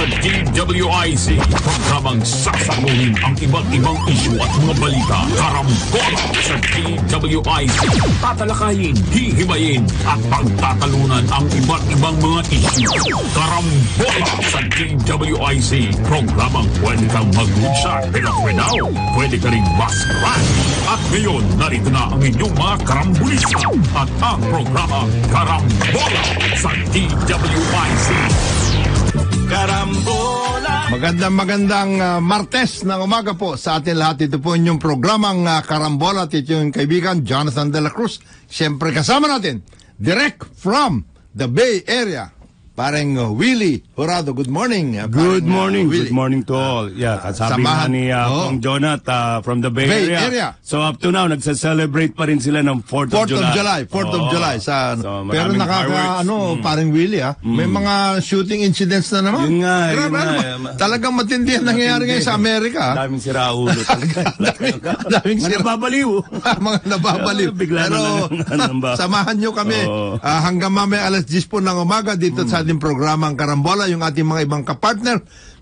sa DWIC. Programang sasagutin ang iba't ibang isyu at mga balita. Karambola sa DWIC. Tatalakayin, hihimayin at pagtatalunan ang iba't ibang mga isyu. Karambola sa DWIC. Programang pwede kang pero now, pwede ka rin mas At ngayon, narito na ang inyong mga karambulista at ang programa Karambola sa DWIC. Karambola! Magandang magandang uh, Martes ng umaga po sa atin lahat. Ito po inyong programang uh, Karambola at ito yung kaibigan Jonathan De La Cruz. Siyempre kasama natin, direct from the Bay Area, parang uh, Willie Horado. Good morning. Uh, Good parang, uh, morning, Willie. good morning to all. Yeah, kasabi nga samahan- ni uh, Oo. Pong Jonat uh, from the Bay, Bay Area. Area. So up to now, nagsa-celebrate pa rin sila ng 4th, 4th of July, 4th of Oo. July sa ano. So, Pero maraming nakaka fireworks. ano, parang Willie ah. May mga shooting incidents na naman. Yun nga, yun Grabe, nga, ano ba? eh, ma- Talagang matindi ang nangyayari ngayon sa Amerika. ah. Daming siraulo talaga. Daming- daming Mga sira- nababaliw. mga nababaliw. Ah, bigla na Pero lang ang namba. samahan nyo kami Oo. ah, hanggang mamaya alas 10 po ng umaga dito sa ating programang Karambola, yung ating mga ibang kapartner.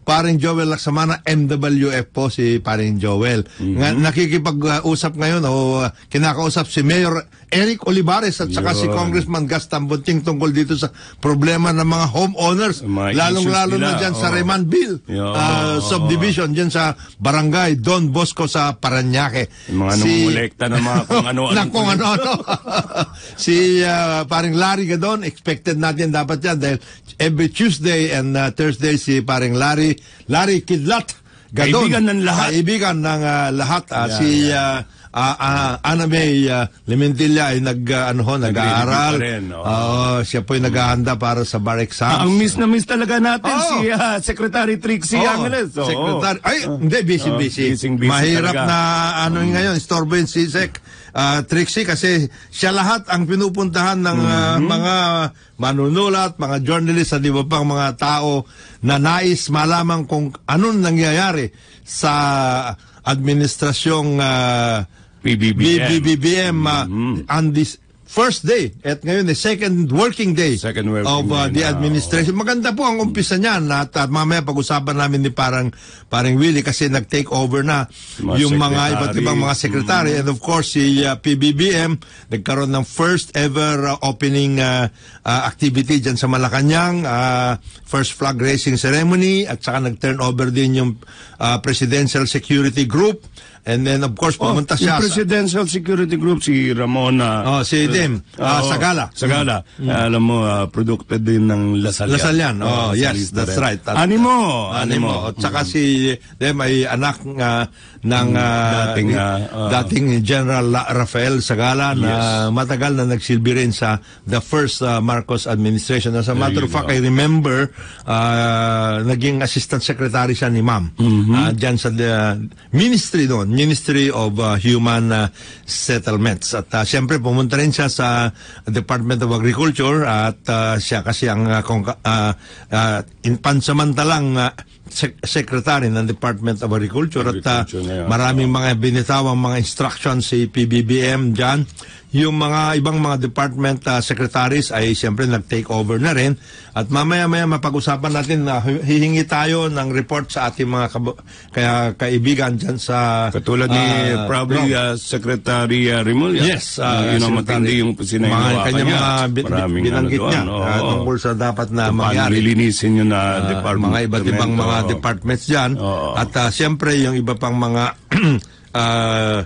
Paring Joel Laksamana, MWF po si Paring Joel. Nga, nakikipag-usap ngayon o kinakausap si Mayor Eric Olivares at saka si Yun. Congressman Gaston Bunting tungkol dito sa problema ng mga homeowners. Mga Lalong-lalo na nila, dyan sa oo. Reman Bill Yun. ah, subdivision dyan sa Barangay Don Bosco sa Paranaque. Yung mga namumulekta ng mga kung ano-ano. na kung ano-ano. si uh, paring Larry Gadon, expected natin dapat yan dahil every Tuesday and uh, Thursday si paring Larry, Larry Kidlat Gadon. Kaibigan ng lahat. Kaibigan ng uh, lahat. Yeah, si uh, uh, uh, Ana May uh, Limentilla ay nag, uh, ano, ho, nag-aaral. rin, oo. Oo, siya po ay naghahanda para sa bar exams. Ah, ang miss na miss talaga natin Oo. si ah, Secretary Trixie Oo, Angeles. Oo. Secretary. Ay, hindi, busy, Oo, busy. busy-busy Mahirap talaga. na ano ngayon, istorbo yung sisek. ah, Trixie kasi siya lahat ang pinupuntahan ng ah, Mm-hmm. mga manunulat, mga journalist at iba pang mga tao na nais malaman kung anong nangyayari sa administrasyong ah, PBBM. BBBM ah, on this first day at ngayon the second working day Second working of uh, day the na, administration. Maganda po ang umpisa niyan at uh, mamaya pag-usapan namin ni parang parang Willie kasi nag-take over na Mga yung mga iba't ibang mga secretary. And of course si uh, PBBM nagkaroon ng first ever uh, opening uh, uh, activity diyan sa Malacanang, uh, first flag raising ceremony at saka nag-turn over din yung uh, Presidential Security Group and then of course pumunta Oh, siya yung sa- Presidential Security Group, si Ramona. Oh, si Tim, ah, Oo, Sagala. Sagala. Alam mo, uh, produkto din ng Lasalyan. Lasalyan. Oh, Oo, yes, that's rin. right. At- Animo. Animo. At saka si de may anak nga ng ah, Dating, ah, ah, dating General Rafael Sagala na matagal na nagsilbi rin sa the first ah, Marcos administration. As a matter of fact. I remember ah, naging assistant secretary siya ni Ma'am. Mm-hmm. Ah, dyan sa the ministry doon, Ministry of ah, Human ah, Settlements. At ah, siyempre pumunta rin siya sa Department of Agriculture at ah, siya kasi ang kung, ah, ah, in pansamantalang ah, sec- secretary ng Department of Agriculture, at Agriculture ngayon. maraming mga binitawang mga instructions si PBBM dyan. Yung mga ibang mga department ah, secretaries ay siyempre nag-take over na rin. At mamaya-maya mapag-usapan natin na hi- hihingi tayo ng report sa ating mga kabo- kaya kaibigan dyan sa... Katulad ni ah, probably uh, Secretary uh, Remulla. Yes, uh, yun ang matindi yung mga sinayuwakan kanya mga bin- Maraming binanggit ano niya ah, oo. tungkol sa dapat na mangyari. lilinisin yun na Ah, department. mga iba't ibang mga departments dyan. Oo. At ah, siyempre, yung iba pang mga ah,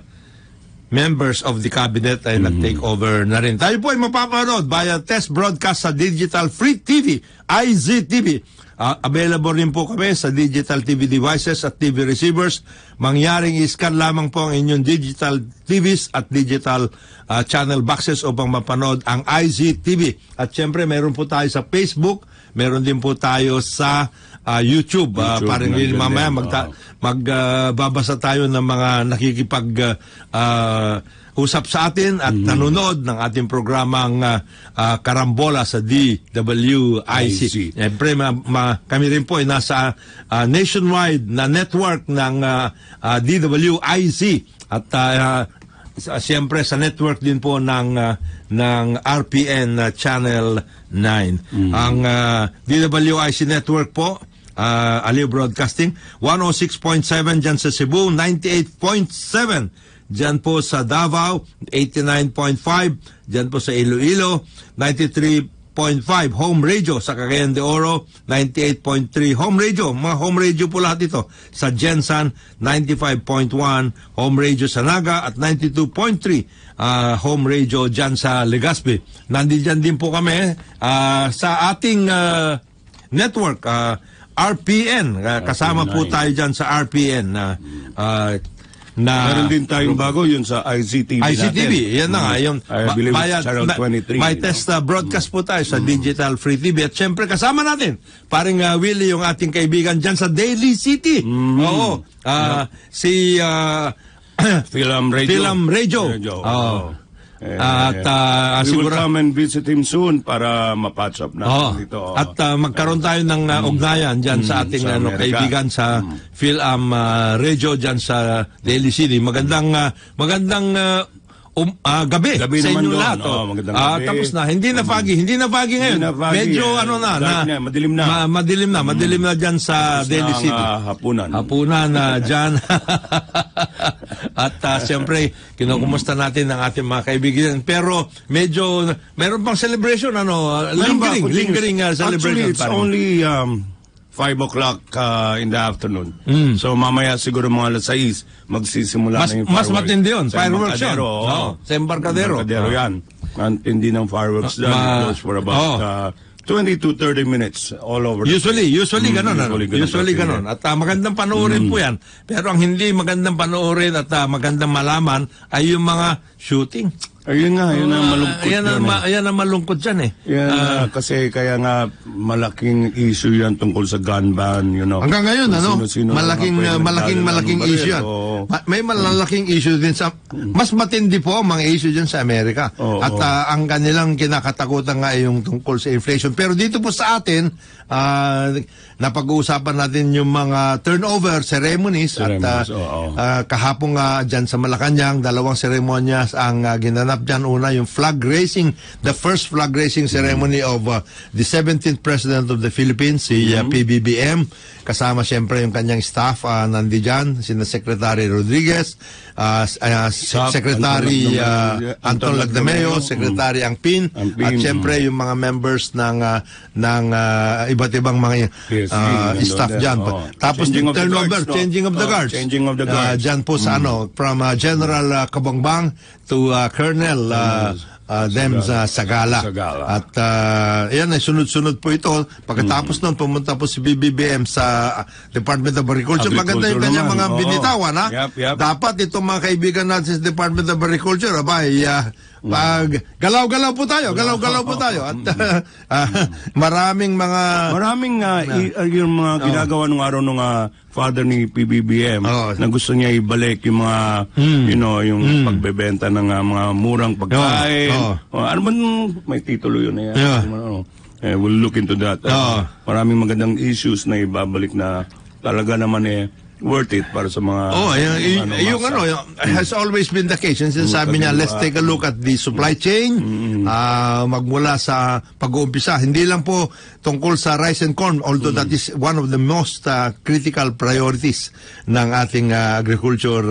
members of the cabinet ay Mm-hmm. nag-take over na rin. Tayo po ay mapapanood via test broadcast sa Digital Free TV, IZTV. Ah, available rin po kami sa digital TV devices at TV receivers. Mangyaring iskan lamang po ang inyong digital TVs at digital ah, channel boxes upang mapanood ang IZTV. At siyempre, meron po tayo sa Facebook, meron din po tayo sa ah, YouTube. Ah, YouTube, parang nandun mamaya din, magta- oo. magbabasa tayo ng mga nakikipag ah, ah, usap sa atin at Mm-hmm. nanonood ng ating programang ah, ah, Karambola sa DWIC. IC. Siyempre, ma- ma- kami rin po ay nasa ah, nationwide na network ng ah, ah, DWIC at ah, sa- siyempre sa network din po ng ah, ng RPN ah, Channel 9. Mm-hmm. Ang ah, DWIC network po ah, Aliw Broadcasting. 106.7 dyan sa Cebu, 98.7 dyan po sa Davao, 89.5 dyan po sa Iloilo, 93.5 home radio sa Cagayan de Oro, 98.3 home radio, mga home radio po lahat ito. Sa Jensan, 95.1 home radio sa Naga at 92.3 ah, home radio dyan sa Legazpi. Nandyan din po kami ah, sa ating ah, network, ah, RPN. Ah, kasama po tayo dyan sa RPN na ah, na Meron din tayong bago yun sa ICTV ICTV, natin. yan na nga. Yung, I ma- believe maya- it's channel na- 23. May no? test uh, broadcast po tayo sa Digital Free TV. At syempre kasama natin, paring uh, Willie, yung ating kaibigan dyan sa Daily City. Oo. Ah, Si uh, Film Radio. Film Radio. Radio, Oo. Eh, At uh, we will siguro... come and visit him soon para mapatch up natin Oo. dito. oo. At uh, magkaroon tayo ng uh, ugnayan dyan sa ating sa ano, kaibigan sa PhilAm uh, Radio dyan sa Daly City. Magandang uh, magandang uh, um, ah, gabi, Gabi sa naman inyo lahat. Oh. magandang gabi. tapos na. Hindi na foggy. Hindi na foggy ngayon. na foggy, Medyo eh. ano na. Dark na, madilim na. ma- madilim na. Madilim na dyan sa Daly Ng, City. ah, hapunan. Hapunan na dyan. At uh, siyempre, kinukumusta natin ang ating mga kaibigan. Pero medyo, meron pang celebration, ano, uh, lingering, lingering uh, celebration. Actually, it's parang. only um, 5 o'clock uh, in the afternoon. Mm. So mamaya siguro mga alas 6 magsisimula Mas, na yung mas fireworks. matindi yun. Sa Fireworks yun. Oo. Oo, sa Embarcadero. Embarcadero Oo. yan. Ang tindi ng fireworks dyan. ma- It goes for about oo. uh, 20 to 30 minutes all over Usually, usually Mm, ganun, ano? usually ganun Usually ganun. At ah, magandang panoorin Mm. po yan. Pero ang hindi magandang panoorin at ah, magandang malaman ay yung mga shooting. Ayun nga, yun ang malungkot Ayan ang, ma- ayan ang malungkot dyan eh. Yan, Ah, ah, kasi kaya nga malaking issue yan tungkol sa gun ban, you know. Hanggang ngayon, Kung ano? sino-sino malaking, mga uh, malaking, ng malaking baril. issue yan. Oo. Ma- may malalaking issue din sa... Mas matindi po ang mga issue dyan sa Amerika. Oo. At ah, ang kanilang kinakatakutan nga ay yung tungkol sa inflation. Pero dito po sa atin, ah, napag-uusapan natin yung mga turnover ceremonies. at Ceremonies, ah, oo. ah, kahapon nga dyan sa Malacanang, dalawang seremonyas ang ah, ginanap dyan. Una, yung flag raising, the first flag raising ceremony of ah, the 17th President of the Philippines, si ah, PBBM. Kasama siyempre yung kanyang staff uh, nandiyan, sina Secretary Rodriguez, ah, ah, Sap, Secretary Anton ah, Lagdameo, Anton Anton Lagdameo, Lagdameo, Secretary Angpin, at siyempre yung mga members ng ah, ng ah, iba't ibang mga ah, nandun staff din. diyan. Oo. Tapos Changing yung turnover, changing of the Oo, guards. changing of the Ah, guards. diyan po sa ano, from ah, General ah, Kabangbang to ah, Colonel ah, ah, Dems ah, Sagala. Sagala. At ah, yan ay sunod-sunod po ito. Pagkatapos nun, pumunta po si BBBM sa Department of Agriculture. Maganda yung kanyang mga oo. binitawan, ha? Yup, yup. Dapat itong mga kaibigan natin sa Department of Agriculture, abay, ah, pag galaw-galaw po tayo, galaw-galaw po tayo. At ah, maraming mga... Maraming uh, i- uh, yung mga ginagawa nung araw nung uh, father ni PBBM Oo. na gusto niya ibalik yung mga you know yung pagbebenta ng uh, mga murang pagkain. Oo. Oh, ano man may titulo yun eh. Yeah. Ano, eh, we'll look into that. Uh, Oo. maraming magandang issues na ibabalik na talaga naman eh worth it para sa mga Oh, yung, yung, yung masa. ano, yung, has always been the case. Yung sinasabi niya, let's take a look at the supply chain, ah, magmula sa pag-uumpisa. Hindi lang po tungkol sa rice and corn, although that is one of the most ah, critical priorities ng ating ah, agriculture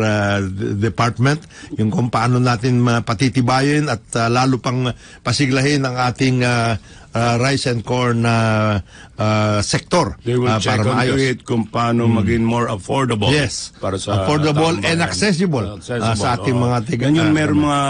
d- department. Yung kung paano natin patitibayin at ah, lalo pang pasiglahin ang ating ah, ah, rice and corn ah, ah, sector They will ah, check para on maayos. it kung paano maging more affordable. Yes. Para sa Affordable and bayan. accessible, ah, sa ating oo. mga tiga- Yan yung ah, meron mga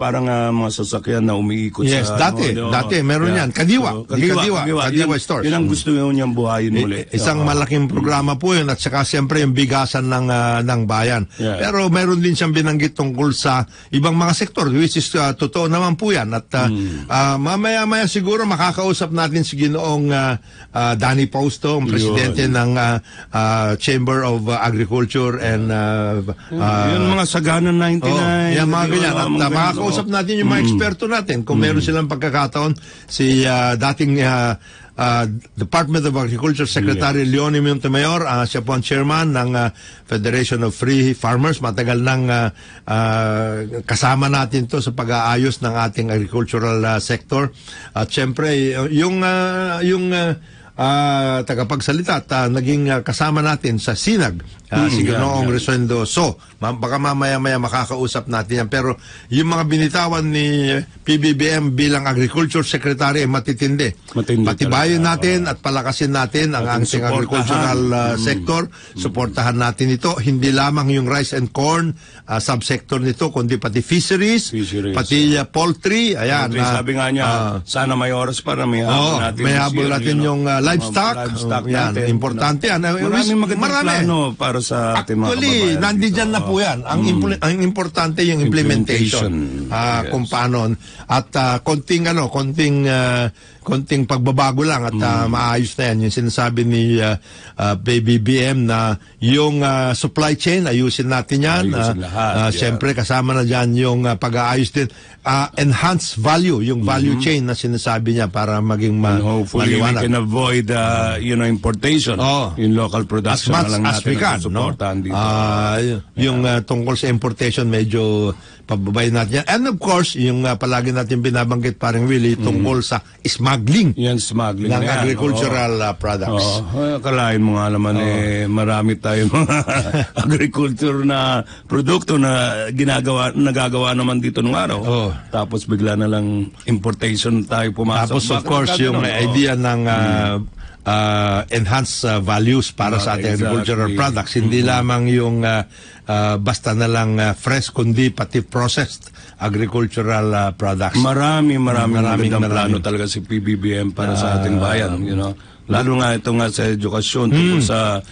parang ah, mga sasakyan na umiikot Yes, sa... dati, ano, dati, meron yan. Kadiwa, di Kadiwa, Kadiwa Yan- stores. Yan ang gusto niyang buhayin muli. I- Isang Oo. malaking programa po yun at saka siyempre yung bigasan ng ah, ng bayan. Yeah. Pero meron din siyang binanggit tungkol sa ibang mga sektor which is ah, totoo naman po yan at ah, Hmm. ah, mamaya-maya siguro makakausap natin si Ginoong ah, ah, Danny Pausto, ang presidente ng ah, ah, Chamber of ah, Agriculture and ah, ah, Yan mga sagana 99. Oh, yan mga ganyan. At uh, makakausap oo. natin yung mga eksperto natin kung meron silang pagkakataon. Si ah, dating ah, ah, Department of Agriculture Secretary Leonie Montemayor, ah, siya po ang chairman ng ah, Federation of Free Farmers. Matagal nang ah, ah, kasama natin to sa pag-aayos ng ating agricultural ah, sector. At syempre, yung, ah, yung ah, ah, tagapagsalita at ah, naging ah, kasama natin sa Sinag, ah, si yan, Ganoong yan. Resuendo. So, ma- baka mamaya-maya makakausap natin yan. Pero yung mga binitawan ni PBBM bilang Agriculture Secretary ay matitindi. Matindi Patibayin talaga, natin at palakasin natin ang Ating agricultural ah, sector. Suportahan natin ito. Hindi lamang yung rice and corn ah, subsector nito, kundi pati fisheries, Fisheries. pati ah, poultry. Ayan. Ah, sabi nga niya, ah, sana may oras para may habol natin. may habol natin know, yung uh, livestock. livestock Oh, yan, natin. importante. Uh, Maraming magandang marami. plano para sa ating mga Actually. Mm. nandiyan na po yan. Ang, impl- ang importante yung implementation. Implementation. Ah, Yes. Kung paano. At ah, konting, ano, konting, ah, konting pagbabago lang at Mm. maayos na yan. Yung sinasabi ni ah, ah, BBM na yung ah, supply chain, ayusin natin yan. Ayusin Ah, lahat, ah, yeah. Siyempre, kasama na dyan yung ah, pag-aayos din. Ah, enhanced value, yung value chain na sinasabi niya para maging ma- Mm-hmm. And hopefully we maliwanag. can avoid uh, you know importation Oo. in local as production much na lang as natin we can, ang no? dito. Ah, y- yung ah, tungkol sa importation, medyo pababayin natin yan. And of course, yung ah, palagi natin binabanggit, parang Willie, tungkol sa smuggling yan smuggling ng yan, agricultural ah, oo. products. Oo. Kalahin mo nga naman eh marami tayong mga agriculture na produkto na ginagawa nagagawa naman dito nung araw. Oo. Tapos bigla na lang importation tayo pumasok. Tapos of course, yung Oo. idea ng ah, ah, enhanced ah, values para Ah, sa ating exactly. agricultural products. Hindi lamang yung ah, ah, basta na lang ah, fresh, kundi pati processed agricultural ah, products. Marami, marami, magandang marami. plano talaga si PBBM para sa ating bayan, you know. Lalo nga ito nga sa edukasyon tungkol sa...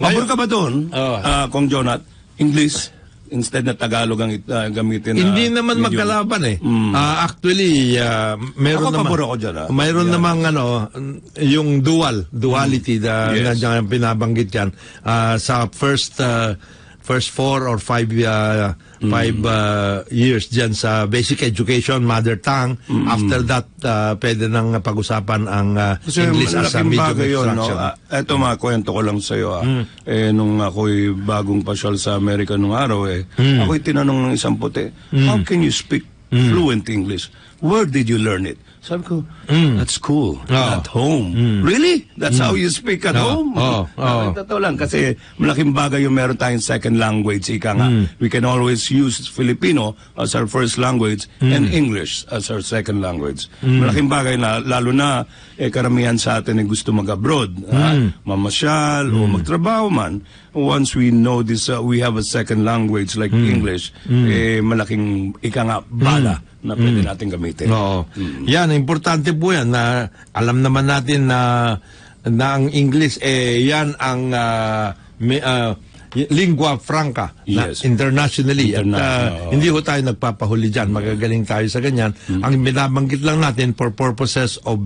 Mabor ka ba doon, Oo. ah, Kong Jonat? English instead na Tagalog ang it- ah, gamitin na Hindi naman medium. magkalaban eh. Ah, actually, ah, meron Ako, naman ako dyan, ah. Mayroon Yeah. namang ano, yung dual, duality na Yes. na dyan binabanggit yan. Ah, sa first ah, first four or five ah, five ah, years dyan sa basic education, mother tongue. After that, ah, pwede nang pag-usapan ang ah, Kasi English as a medium bagay yun, no? Ah, eto mga kwento ko lang sa'yo. Ah. Eh, nung ako'y bagong pasyal sa Amerika nung araw, eh, ako'y tinanong ng isang puti, how can you speak fluent English? Where did you learn it? Sabi ko, at school, Oh. at home. Really? That's how you speak at Oh, home? oh, oh. Ah, Totoo lang, kasi malaking bagay yung meron tayong second language. Ika nga, Hmm. we can always use Filipino as our first language Hmm. and English as our second language. Malaking bagay na, lalo na, eh, karamihan sa atin ay gusto mag-abroad. ah, Hmm. mamasyal o magtrabaho man. Once we know this, uh, we have a second language like Hmm. English, eh, malaking, ika nga, bala na pwede natin gamitin. Oo. Yan, importante po yan na alam naman natin na na ang English eh yan ang ah, may, y- lingua franca na Yes. internationally at International, ah, oo. hindi ho tayo nagpapahuli diyan magagaling tayo sa ganyan ang binabanggit lang natin for purposes of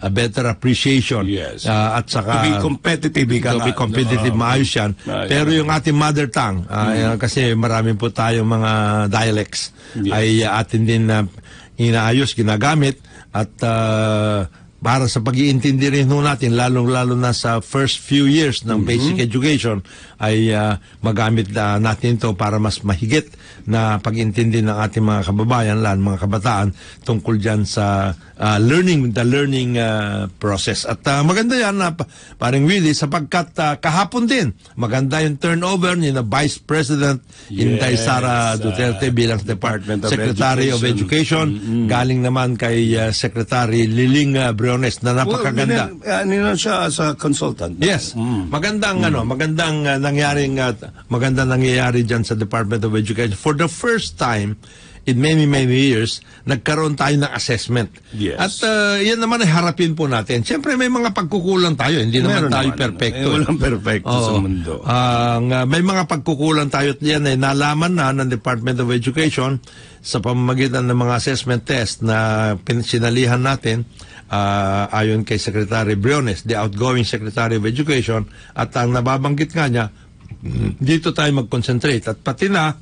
a better appreciation Yes. ah, at saka To be competitive, ika to be competitive Oo. maayos yan Ah, pero yung ating mother tongue ah, yan, kasi marami po tayong mga dialects Yes. ay uh, atin din na inaayos, ginagamit at uh, para sa pag-iintindi rin ho natin, lalong-lalo na sa first few years ng basic education, ay uh, magamit na natin to para mas mahigit na pag-intindi ng ating mga kababayan, lalo mga kabataan, tungkol dyan sa uh, learning, the learning uh, process. At uh, maganda yan na pa- paring Willie, sapagkat uh, kahapon din, maganda yung turnover ni na Vice President Inday Yes, Sara uh, Duterte bilang Department of Secretary of Education. Galing naman kay uh, Secretary Liling uh, Briones na napakaganda. Well, uh, nila siya as a consultant. Yes. Magandang ano, magandang uh, nangyaring uh, magandang nangyayari diyan sa Department of Education. For the first time in many many years, nagkaroon tayo ng assessment. Yes. At uh, yan naman ay harapin po natin. Siyempre may mga pagkukulang tayo, hindi naman Meron tayo naman, perfecto. eh, walang perfecto sa Oo. mundo. Ang, uh, may mga pagkukulang tayo at yan ay nalaman na ng Department of Education sa pamamagitan ng mga assessment test na sinalihan natin ah, ayon kay Secretary Briones, the outgoing Secretary of Education, at ang nababanggit nga niya, mm, dito tayo mag-concentrate. At pati na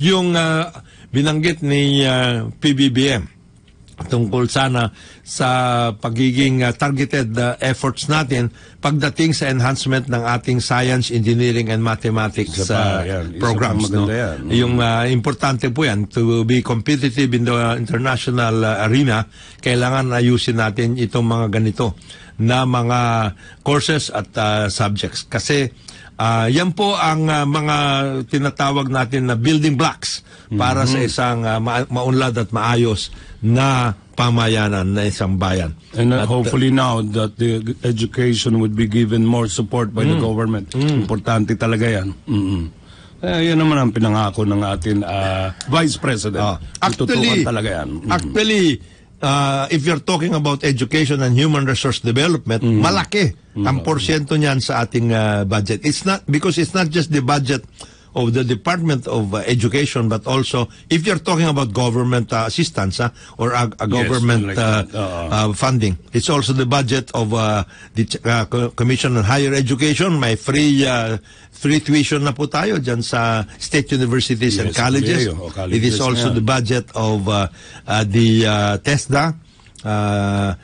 yung ah, binanggit ni ah, PBBM tungkol sana sa pagiging uh, targeted uh, efforts natin pagdating sa enhancement ng ating science, engineering, and mathematics Isa pa, uh, yan. Isa programs. no? yan. Yung uh, importante po yan, to be competitive in the uh, international uh, arena, kailangan ayusin natin itong mga ganito na mga courses at ah, subjects. Kasi ah, yan po ang ah, mga tinatawag natin na building blocks para sa isang ah, ma- maunlad at maayos na pamayanan na isang bayan. And uh, At, hopefully now that the education would be given more support by the Mm. government. Importante talaga yan. mm Eh, yan naman ang pinangako ng atin ah, Vice President. Tututukan actually, talaga yan. Mm. actually, uh, if you're talking about education and human resource development, Mm. malaki ang porsyento niyan sa ating uh, budget. It's not because it's not just the budget of the Department of uh, Education, but also if you're talking about government uh, assistance uh, or a, a government like uh, that. Oo. uh, funding, it's also the budget of uh, the uh, Co- Commission on Higher Education. May free uh, free tuition na po tayo dyan sa state universities and Yes, colleges. Leo, o It is colleges also yan. the budget of uh, uh, the uh, TESDA, uh,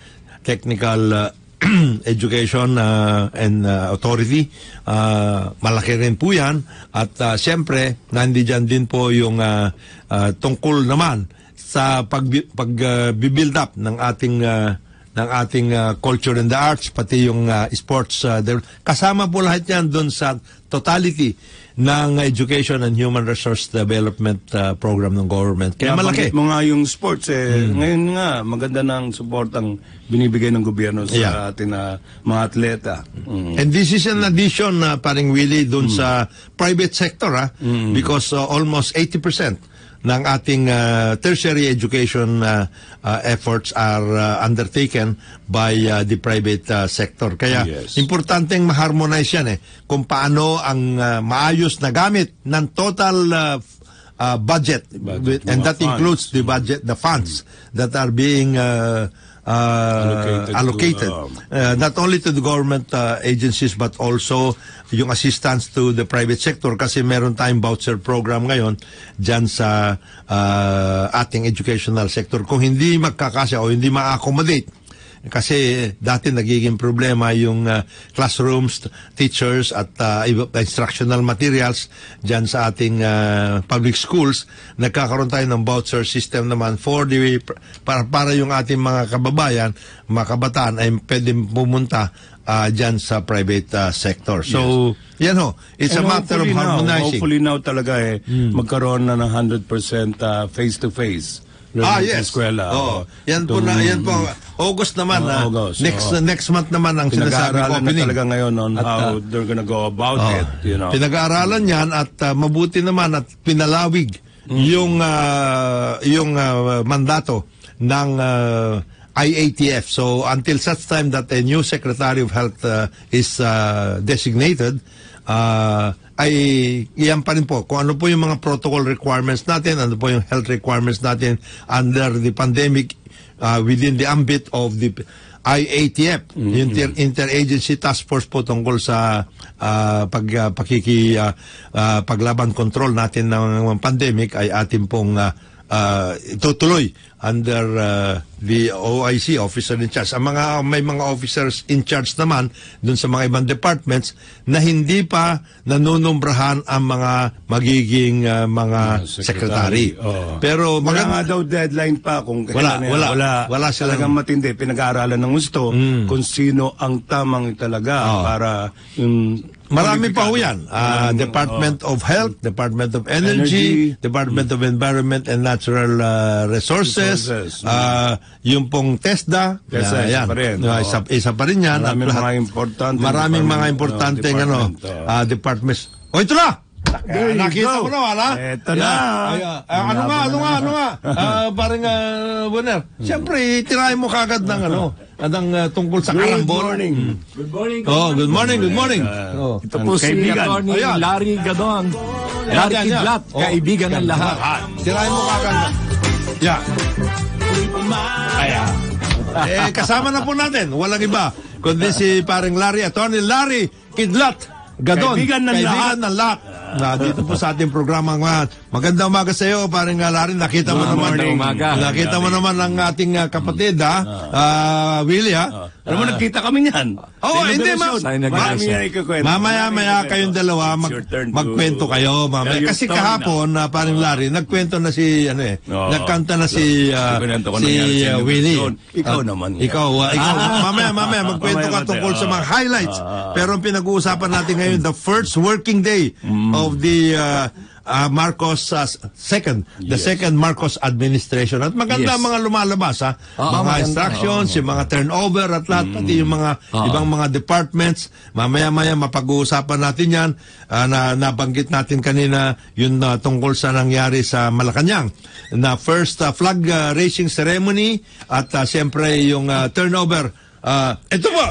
Technical uh, Education uh, and uh, Authority. Uh, malaki rin po yan. At uh, siyempre, nandiyan din po yung uh, uh, tungkol naman sa pag, pag uh, up ng ating uh, ng ating uh, culture and the arts pati yung uh, sports uh, kasama po lahat yan doon sa totality ng education and human resource development uh, program ng government kaya malaki mo nga yung sports eh. Ngayon nga, maganda ng support ang binibigay ng gobyerno sa Yeah. atin na mga atleta. Mm. And this is an addition na paring Willie dun sa private sector ah because uh, almost 80% ng ating uh, tertiary education uh, uh, efforts are uh, undertaken by uh, the private uh, sector. Kaya Yes. importanteng ma-harmonize yan eh kung paano ang uh, maayos na gamit ng total uh, uh, budget, Budget, and that includes funds. the budget the funds that are being uh, uh, Allocated to, allocated um, uh, not only to the government uh, agencies but also yung assistance to the private sector kasi meron tayong voucher program ngayon dyan sa uh, ating educational sector. Kung hindi magkakasya o hindi ma-accommodate kasi dati nagiging problema yung uh, classrooms, teachers at uh, instructional materials dyan sa ating uh, public schools. Nagkakaroon tayo ng voucher system naman for the, para, para yung ating mga kababayan, mga kabataan ay pwedeng pumunta uh, dyan sa private uh, sector. So, yan ho. It's a And matter of now, harmonizing. Hmm. Hopefully now talaga eh, magkaroon na ng 100% uh, face-to-face. Ah, yes. eskwela. Oh, Yan po na, yan po. August naman. Oh, ah. August, next oo. next month naman ang sinasabi na opening. talaga ngayon on At, how uh, they're gonna go about Oh, it. You know. Pinag-aaralan yan at uh, mabuti naman at pinalawig Mm. yung uh, yung uh, mandato ng uh, IATF. So until such time that a new Secretary of Health uh, is uh, designated, uh, ay iyan pa rin po kung ano po yung mga protocol requirements natin, ano po yung health requirements natin under the pandemic uh, within the ambit of the IATF, yung inter- interagency task force po tungkol sa ah, pag ah, pakiki ah, ah, paglaban control natin ng pandemic ay atin pong ah, ah, itutuloy under ah, the OIC officer in charge. Ang mga may mga officers in charge naman dun sa mga ibang departments na hindi pa nanunumbrahan ang mga magiging ah, mga secretary. Oo. Pero Wala maganda nga daw deadline pa kung Wala, kailan yan. wala. wala, Wala silang- talagang matindi. Pinag-aaralan ng gusto kung sino ang tamang talaga Oo. para yung Marami pa ho yan. Mm, Department of Health, Department of Energy, Energy. Department of Environment and Natural ah, Resources, Resources. ah, yung pong TESDA, TESDA, isa yan. pa rin. Ah, Oo. isa, isa pa rin yan. Maraming At lahat- mga importante Maraming mga importante oh, ano, oh. ah, departments. O ito na! There you Nakita go. mo na, wala? Eto na. Ay, ah, ah, ano nga, ano nga, ano nga? Ah, parang, uh, Bonner, siyempre, tirahin mo kagad ng ano, ng ah, tungkol sa Good karambol. morning. Good morning. Oh, good morning, good morning. Uh, Oh. Ito po si kaibigan. Atty. Larry Gadon. Yan, Larry yan. Kidlat, Oh. kaibigan ng lahat. Tirahin mo kagad. Yeah. Ayan. Eh, kasama na po natin. Walang iba. Kundi si parang Larry, Attorney Larry Kidlat. Gadon. Kaibigan ng Kaibigan lahat. ng lahat. na dito po sa ating programa ngayon. Magandang umaga sa iyo, parang uh, Larry. Nakita mo naman. Umaga. Nakita mo naman ang ating uh, kapatid, ha? Ah, Willie, ha? Alam mo, nagkita kami niyan. Oo, Sa hindi, ma- inaugurasyon. Sa inaugurasyon. Marami yan ikukwento. Mamaya Marami maya ikukwento. kayong dalawa mag, magkwento kayo mamaya. your Kasi kahapon na parang Larry, nagkwento na si ano eh, nagkanta na si ah, ko si ah, Willie. Ikaw Ah, naman. Ikaw, ah, ikaw. mamaya mamaya magkwento ka tungkol sa mga highlights. Pero ang pinag-uusapan natin ngayon the first working day Mm. of the ah, ah, Marcos ah, second, the second Marcos administration. At maganda Yes. mga lumalabas ha. Oo, mga maganda. instructions, yung mga turnover at lahat pati yung mga ibang mga departments. Mamaya-maya mapag-uusapan natin 'yan. Ah, na nabanggit natin kanina yung ah, tungkol sa nangyari sa Malacanang na first ah, flag ah, raising ceremony at uh, siyempre yung ah, turnover. Ah, ito po.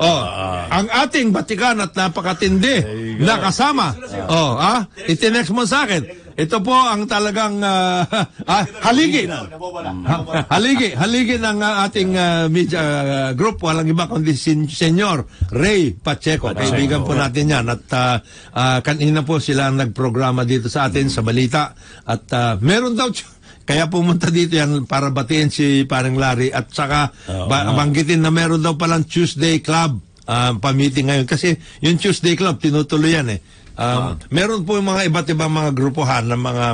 Oh, ang ating batikan at napakatindi na kasama. Oh, ah, itinext mo sa akin. Ito po ang talagang ah, ah, haligi. Ha- haligi, haligi ng ah, ating ah, media ah, group. Walang iba kundi sin Senyor Ray Pacheco. Kaibigan po natin yan. At ah, ah, kanina po sila nagprograma dito sa atin sa balita. At ah, meron daw kaya pumunta dito yan para batiin si parang Larry at saka ba- banggitin na meron daw palang Tuesday Club uh, pa-meeting ngayon. Kasi yung Tuesday Club, tinutuloy yan eh. Um, Meron po yung mga iba't ibang mga grupuhan ng mga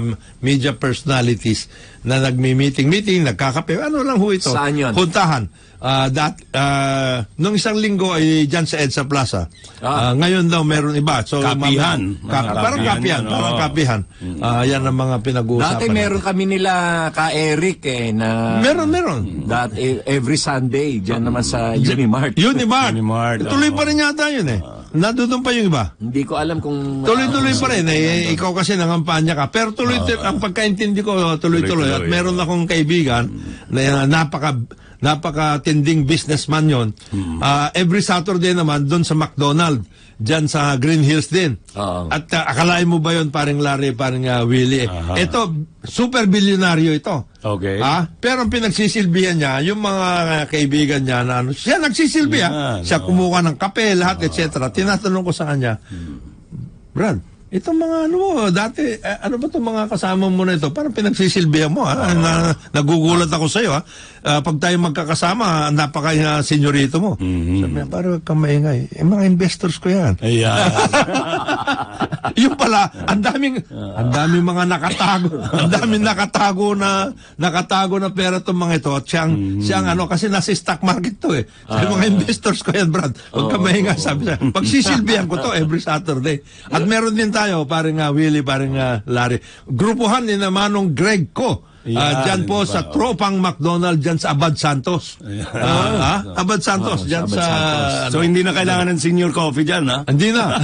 media personalities na nagmi-meeting-meeting, nagkakape. Ano lang ho ito? Saan yun? Puntahan. Ah, dat, ah, nung isang linggo ay dyan sa EDSA Plaza. Ah, ngayon daw meron iba. So, Kapihan. Mga parang kapihan yan, Parang kapihan. Ah, yan ang mga pinag-uusapan. Dati meron kami nila ka Eric eh na Meron, meron. that eh, every Sunday diyan naman sa Unimart. Unimart. Unimart, Tuloy pa rin yata yun eh. Nandun pa yung iba. Hindi ko alam kung Tuloy-tuloy pa rin eh. Ikaw kasi nangampanya ka. Pero tuloy ang pagkaintindi ko tuloy-tuloy at meron akong kaibigan na napaka napaka-tinding businessman yon. Ah, every Saturday naman doon sa McDonald Diyan sa Green Hills din. Oo. At ah, akalain mo ba yon parang Larry, parang ah, Willie? Aha. Ito, super bilyonaryo ito. Okay. Ah, pero ang pinagsisilbihan niya, yung mga kaibigan niya na ano, siya nagsisilbi ah. Yan, Siya oo. kumuha ng kape, lahat, etc. Tinatanong ko sa kanya, Brad, itong mga ano mo, dati, eh, ano ba itong mga kasama mo na ito? Parang pinagsisilbihan mo, ha? Na, nagugulat ako sa iyo, ha? Ah, pag tayo magkakasama, napaka uh, senyorito mo. Sabi niya, parang kang maingay. Eh, mga investors ko yan. Ayan. yung pala, ang daming ang daming mga nakatago, ang daming nakatago na nakatago na pera tong mga ito. At siyang siyang ano kasi nasa stock market to eh. Sa mga investors ko yan, Brad. Huwag ka mahinga, sabi niya. Pagsisilbihan ko to every Saturday. At meron din tayo, parang uh, Willie, parang uh, Larry. Grupuhan ni naman nung Greg ko. Yan, dyan po ba? sa Tropang McDonald dyan sa Abad Santos. Ah, ah? Abad Santos, dyan sa... Santos. ano, so, hindi na kailangan ng senior coffee dyan, ha? hindi na.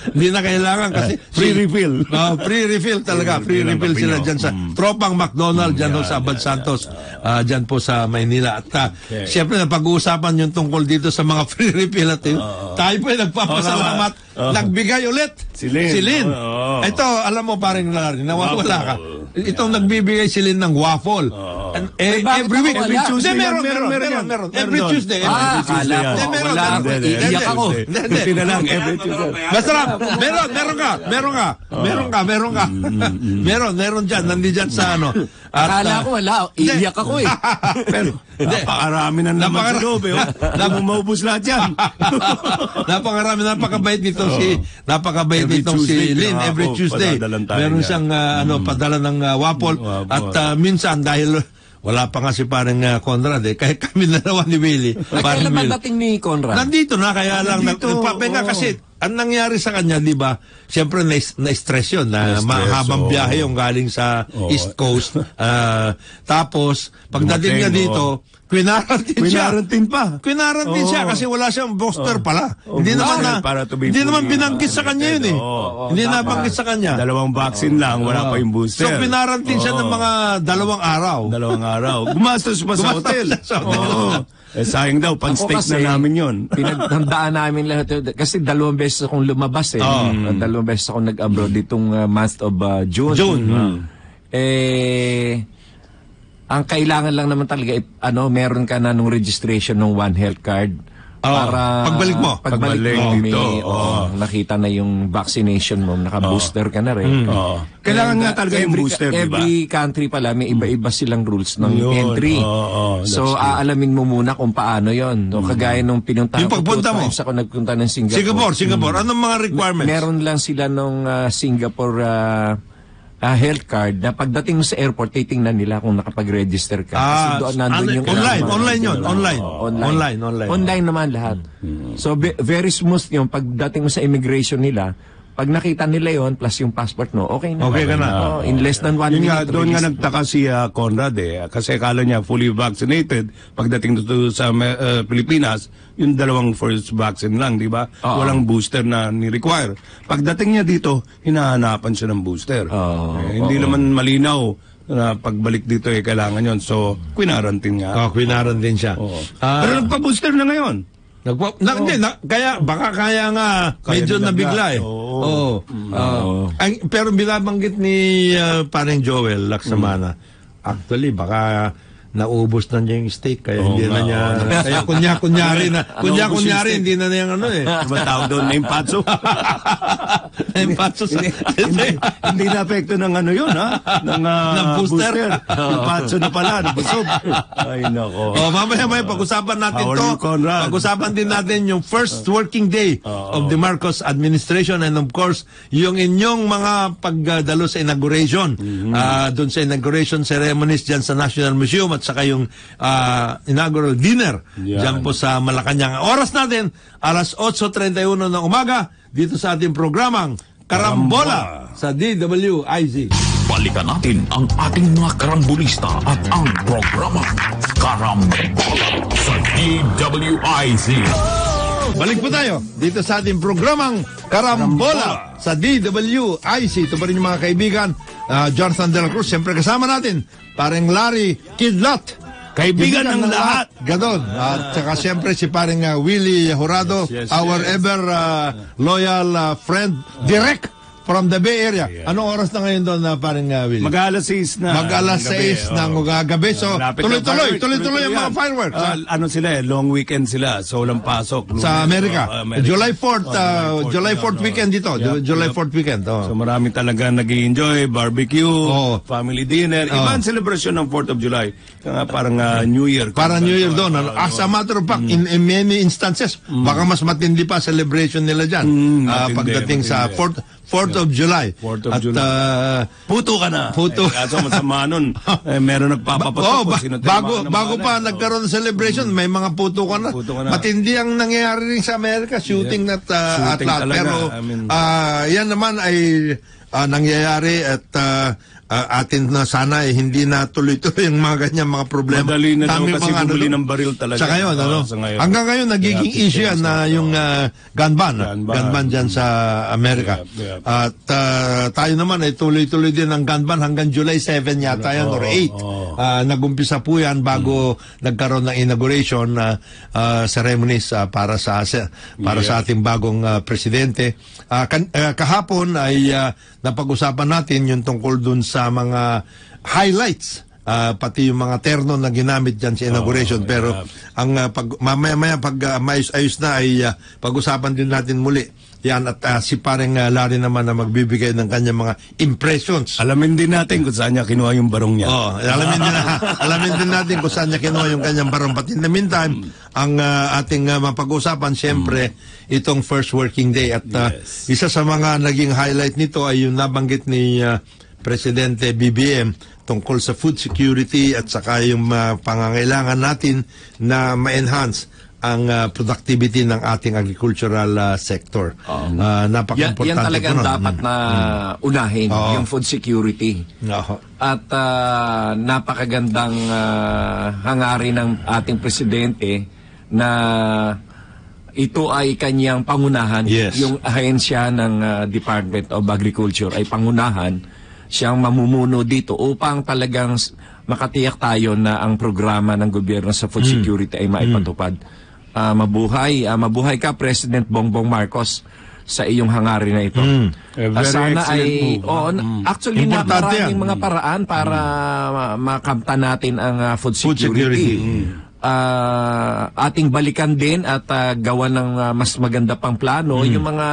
Hindi na kailangan kasi Free refill. No, free refill talaga. Free refill sila Pino. dyan sa Tropang McDonald dyan ho sa Abad Santos. ah, dyan po sa Maynila. At ah, siyempre napag-uusapan yung tungkol dito sa mga free refill at yun. Tayo po ay nagpapasalamat. Oo. Nagbigay ulit. Si Lynn. Si Lynn. Oo. Ito, alam mo parang Larry, nawawala ka. Itong nagbibigay si Lynn ng waffle. And, eh, every week. Every Tuesday. Meron, Meron, meron, meron, meron, meron. meron. Meron Every. Tuesday. Ah, Every akala Tuesday. ko. Wala meron. ako. Iiyak ako. Buti na lang, every Tuesday. Masarap. Meron, meron ka. Meron ka. Meron ka, meron ka. meron, meron dyan. Nandi dyan sa ano. Akala ah, ko wala. Iiyak ako eh. Pero. Napakarami ng laman sa loob, eh. oh. Hindi mo maubos lahat yan. napakarami, napakabait nito si, napakabait nitong si Lynn. Every Tuesday. Meron siyang, ah, ano, padala ng uh, waffle. Waffle. At ah, minsan, dahil wala pa nga si parang uh, Conrad eh, kahit kami dalawa ni Willie. Kailan ba Willie. dating ni Conrad? Nandito na, kaya lang, Nandito, nagpapahinga oo. kasi, ang nangyari sa kanya, di ba, siyempre na, na-stress yun, na Na-stress, mahabang biyahe yung galing sa Oo. East Coast. Ah, tapos, pagdating niya dito, quinarantin siya. Quinarantin pa. Quinarantin siya Oo. kasi wala siyang booster pala. Oh, hindi naman na, para to be hindi naman fully binanggit sa kanya yun eh. Oo. hindi nabanggit sa kanya. Dalawang vaccine lang, wala pa yung So, booster. pinarantin siya ng mga dalawang araw. Dalawang araw. Gumastos pa sa Gumastos hotel. sa hotel. Oo. Eh, sayang daw, Ako pan-steak kasi, na namin yun. Pinaghandaan namin lahat. yun. Kasi dalawang beses akong lumabas eh. Oo. Uh, dalawang beses akong nag-abroad ditong uh, month of uh, June. June. Mm. Eh, ang kailangan lang naman talaga, eh, ano, meron ka na nung registration ng One Health Card Ah, pagbalik mo. Pagbalik, Pagbalik mo, may, dito, oh, nakita na yung vaccination mo, naka-booster ka na rin. Oo. Kailangan And, nga uh, talaga yung every- booster, di ba? Every country pala, may iba-iba silang rules ng Yun, entry. oo, that's so, true. Mm. aalamin mo muna kung paano yon. No, kagaya nung pinuntahan Yung ko pagpunta mo? times ako nagpunta ng Singapore. Singapore, Singapore. Anong mga requirements? Meron lang sila nung ah, Singapore ah, ah, health card na pagdating mo sa airport, titingnan nila kung nakapag-register ka. Ah, nandun ano- yung online, mga- online yun, online. Oo, Online, online. Online naman lahat. So, be- very smooth yung pagdating mo sa immigration nila, pag nakita nila yon plus yung passport mo, okay na. Okay ka na. Oo, in less than one Yun nga, minute. doon nga release. nagtaka si ah, Conrad eh. Kasi akala niya fully vaccinated. Pagdating dito sa uh, Pilipinas, yung dalawang first vaccine lang, di ba? Oo. Walang booster na ni-require. Pagdating niya dito, hinahanapan siya ng booster. Oo, Eh, hindi naman malinaw na pagbalik dito eh, kailangan yon So, quinarantin nga. Oh, kwinaran din siya. Oo. Ah, Pero nagpa-booster na ngayon. Nagpa, na, hindi, na, kaya, baka kaya nga, Kaya medyo nilagla. nabigla eh. Oo. Oo. Ah, ang- pero binabanggit ni uh, parang Joel Laksamana, actually, baka naubos na niya yung steak kaya hindi na nga, niya kaya kunya kunyari na kunya kunyari hindi na niya ano eh Diba tawag doon, name patso? yung patso sa hindi, hindi, hindi na apekto ng ano yun, ha? Ng, ah, Ng booster. Yung patso na pala, nabusog. Ay, nako. Oh, mamaya may pag-usapan natin How to. Pag-usapan din natin yung first working day of the Marcos administration and of course, yung inyong mga pagdalo sa inauguration. Ah, doon sa inauguration ceremonies dyan sa National Museum at saka yung ah, inaugural dinner Yan. dyan po sa Malacanang. Oras natin, alas 8.31 ng umaga dito sa ating programang Karambola sa DWIZ. Balikan natin ang ating mga karambulista at ang programa Karambola sa DWIZ. Balik po tayo dito sa ating programang Karambola sa DWIC. Ito pa rin yung mga kaibigan, ah, Jonathan De La Cruz. Siyempre kasama natin, parang Larry Kidlat. Kaibigan ng lahat. Ganon. At saka siyempre si parang ah, Willie Jurado, Yes, yes, our yes. ever ah, loyal ah, friend, direct from the Bay Area. Anong oras na ngayon doon na parang ah, Willie? Mag-alas 6 na. Mag-alas ng gabi, 6 ng oh. gabi. So, na tuloy-tuloy, tuloy-tuloy ang mga fireworks. Ah. ano sila eh, long weekend sila. So, walang pasok. sa Amerika. Oh, Amerika. July 4th, Oh, uh, July 4th yun, weekend oh. dito. Yep, July yep. 4th weekend. Oh. So marami talaga nag enjoy barbecue, Oo. family dinner. Iba ang celebration ng 4th of July. Kaya parang ah, New Year. Para New Year doon. Ano? As a matter of fact, in, in many instances, baka mas matindi pa celebration nila dyan. Mm, Ah, matindi, pagdating sa matindi. 4th, 4th of July. 4th of At, July. ah, Puto ka na. Puto. Eh, kaso masama nun. eh, meron nagpapapatok. Oh, ba- sino bago tinamaan ng bago mga pa ano. nagkaroon ng celebration, may mga puto ka na. Puto ka na. Matindi ang nangyayari rin sa Amerika, shooting at uh, Shooting at lahat. talaga. Pero I mean- ah, yan naman ay ah, nangyayari at ah, ah, atin na sana ay hindi na tuloy-tuloy yung mga ganyan mga problema. Madali na Dami kasi mga bumili doon. ng baril talaga. Sa ngayon, ano? sa ngayon. Hanggang ngayon, nagiging Yeah, issue yan na oo. yung ah, gun ban. Gun ban. Gun ban dyan sa Amerika. Yeah, yeah. At ah, tayo naman ay tuloy-tuloy din ang gun ban hanggang July 7 yata yan or 8. oo. Ah, nagumpisa po yan bago nagkaroon ng inauguration na ah, ceremonies ah, para sa para sa ating bagong ah, presidente. Ah, kan- ah, kahapon ay ah, napag-usapan natin yung tungkol dun sa mga highlights Ah, pati yung mga terno na ginamit dyan sa inauguration pero ang ah, pag mamaya-maya pag ah, maayos-ayos na ay ah, pag-usapan din natin muli yan at ah, si pareng ah, Larry naman na magbibigay ng kanyang mga impressions Alamin din natin kung saan niya kinuha yung barong niya. Oh, alamin din, alamin din natin kung saan niya kinuha yung kanyang barong. But in the meantime, ang ah, ating ah, mapag-usapan, siyempre, itong first working day. At ah, Yes. isa sa mga naging highlight nito ay yung nabanggit ni ah, Presidente BBM tungkol sa food security at saka yung ah, pangangailangan natin na ma-enhance ang ah, productivity ng ating agricultural ah, sector. Ah, Yan, napaka-importante yan talaga po ang nun. dapat na unahin, Oo. yung food security. Oo. At ah, napakagandang ah, hangarin ng ating presidente na ito ay kanyang pangunahan. Yes. Yung ahensya ng ah, Department of Agriculture ay pangunahan siyang mamumuno dito upang talagang makatiyak tayo na ang programa ng gobyerno sa food security ay maipatupad. Ah, mabuhay, ah, mabuhay ka President Bongbong Marcos sa iyong hangarin na ito. Ah, very sana ay move. oo, na- actually na maraming yan. mga paraan para ma- makamta natin ang ah, food Food security. security. ah, ating balikan din at ah, gawa ng ah, mas maganda pang plano yung mga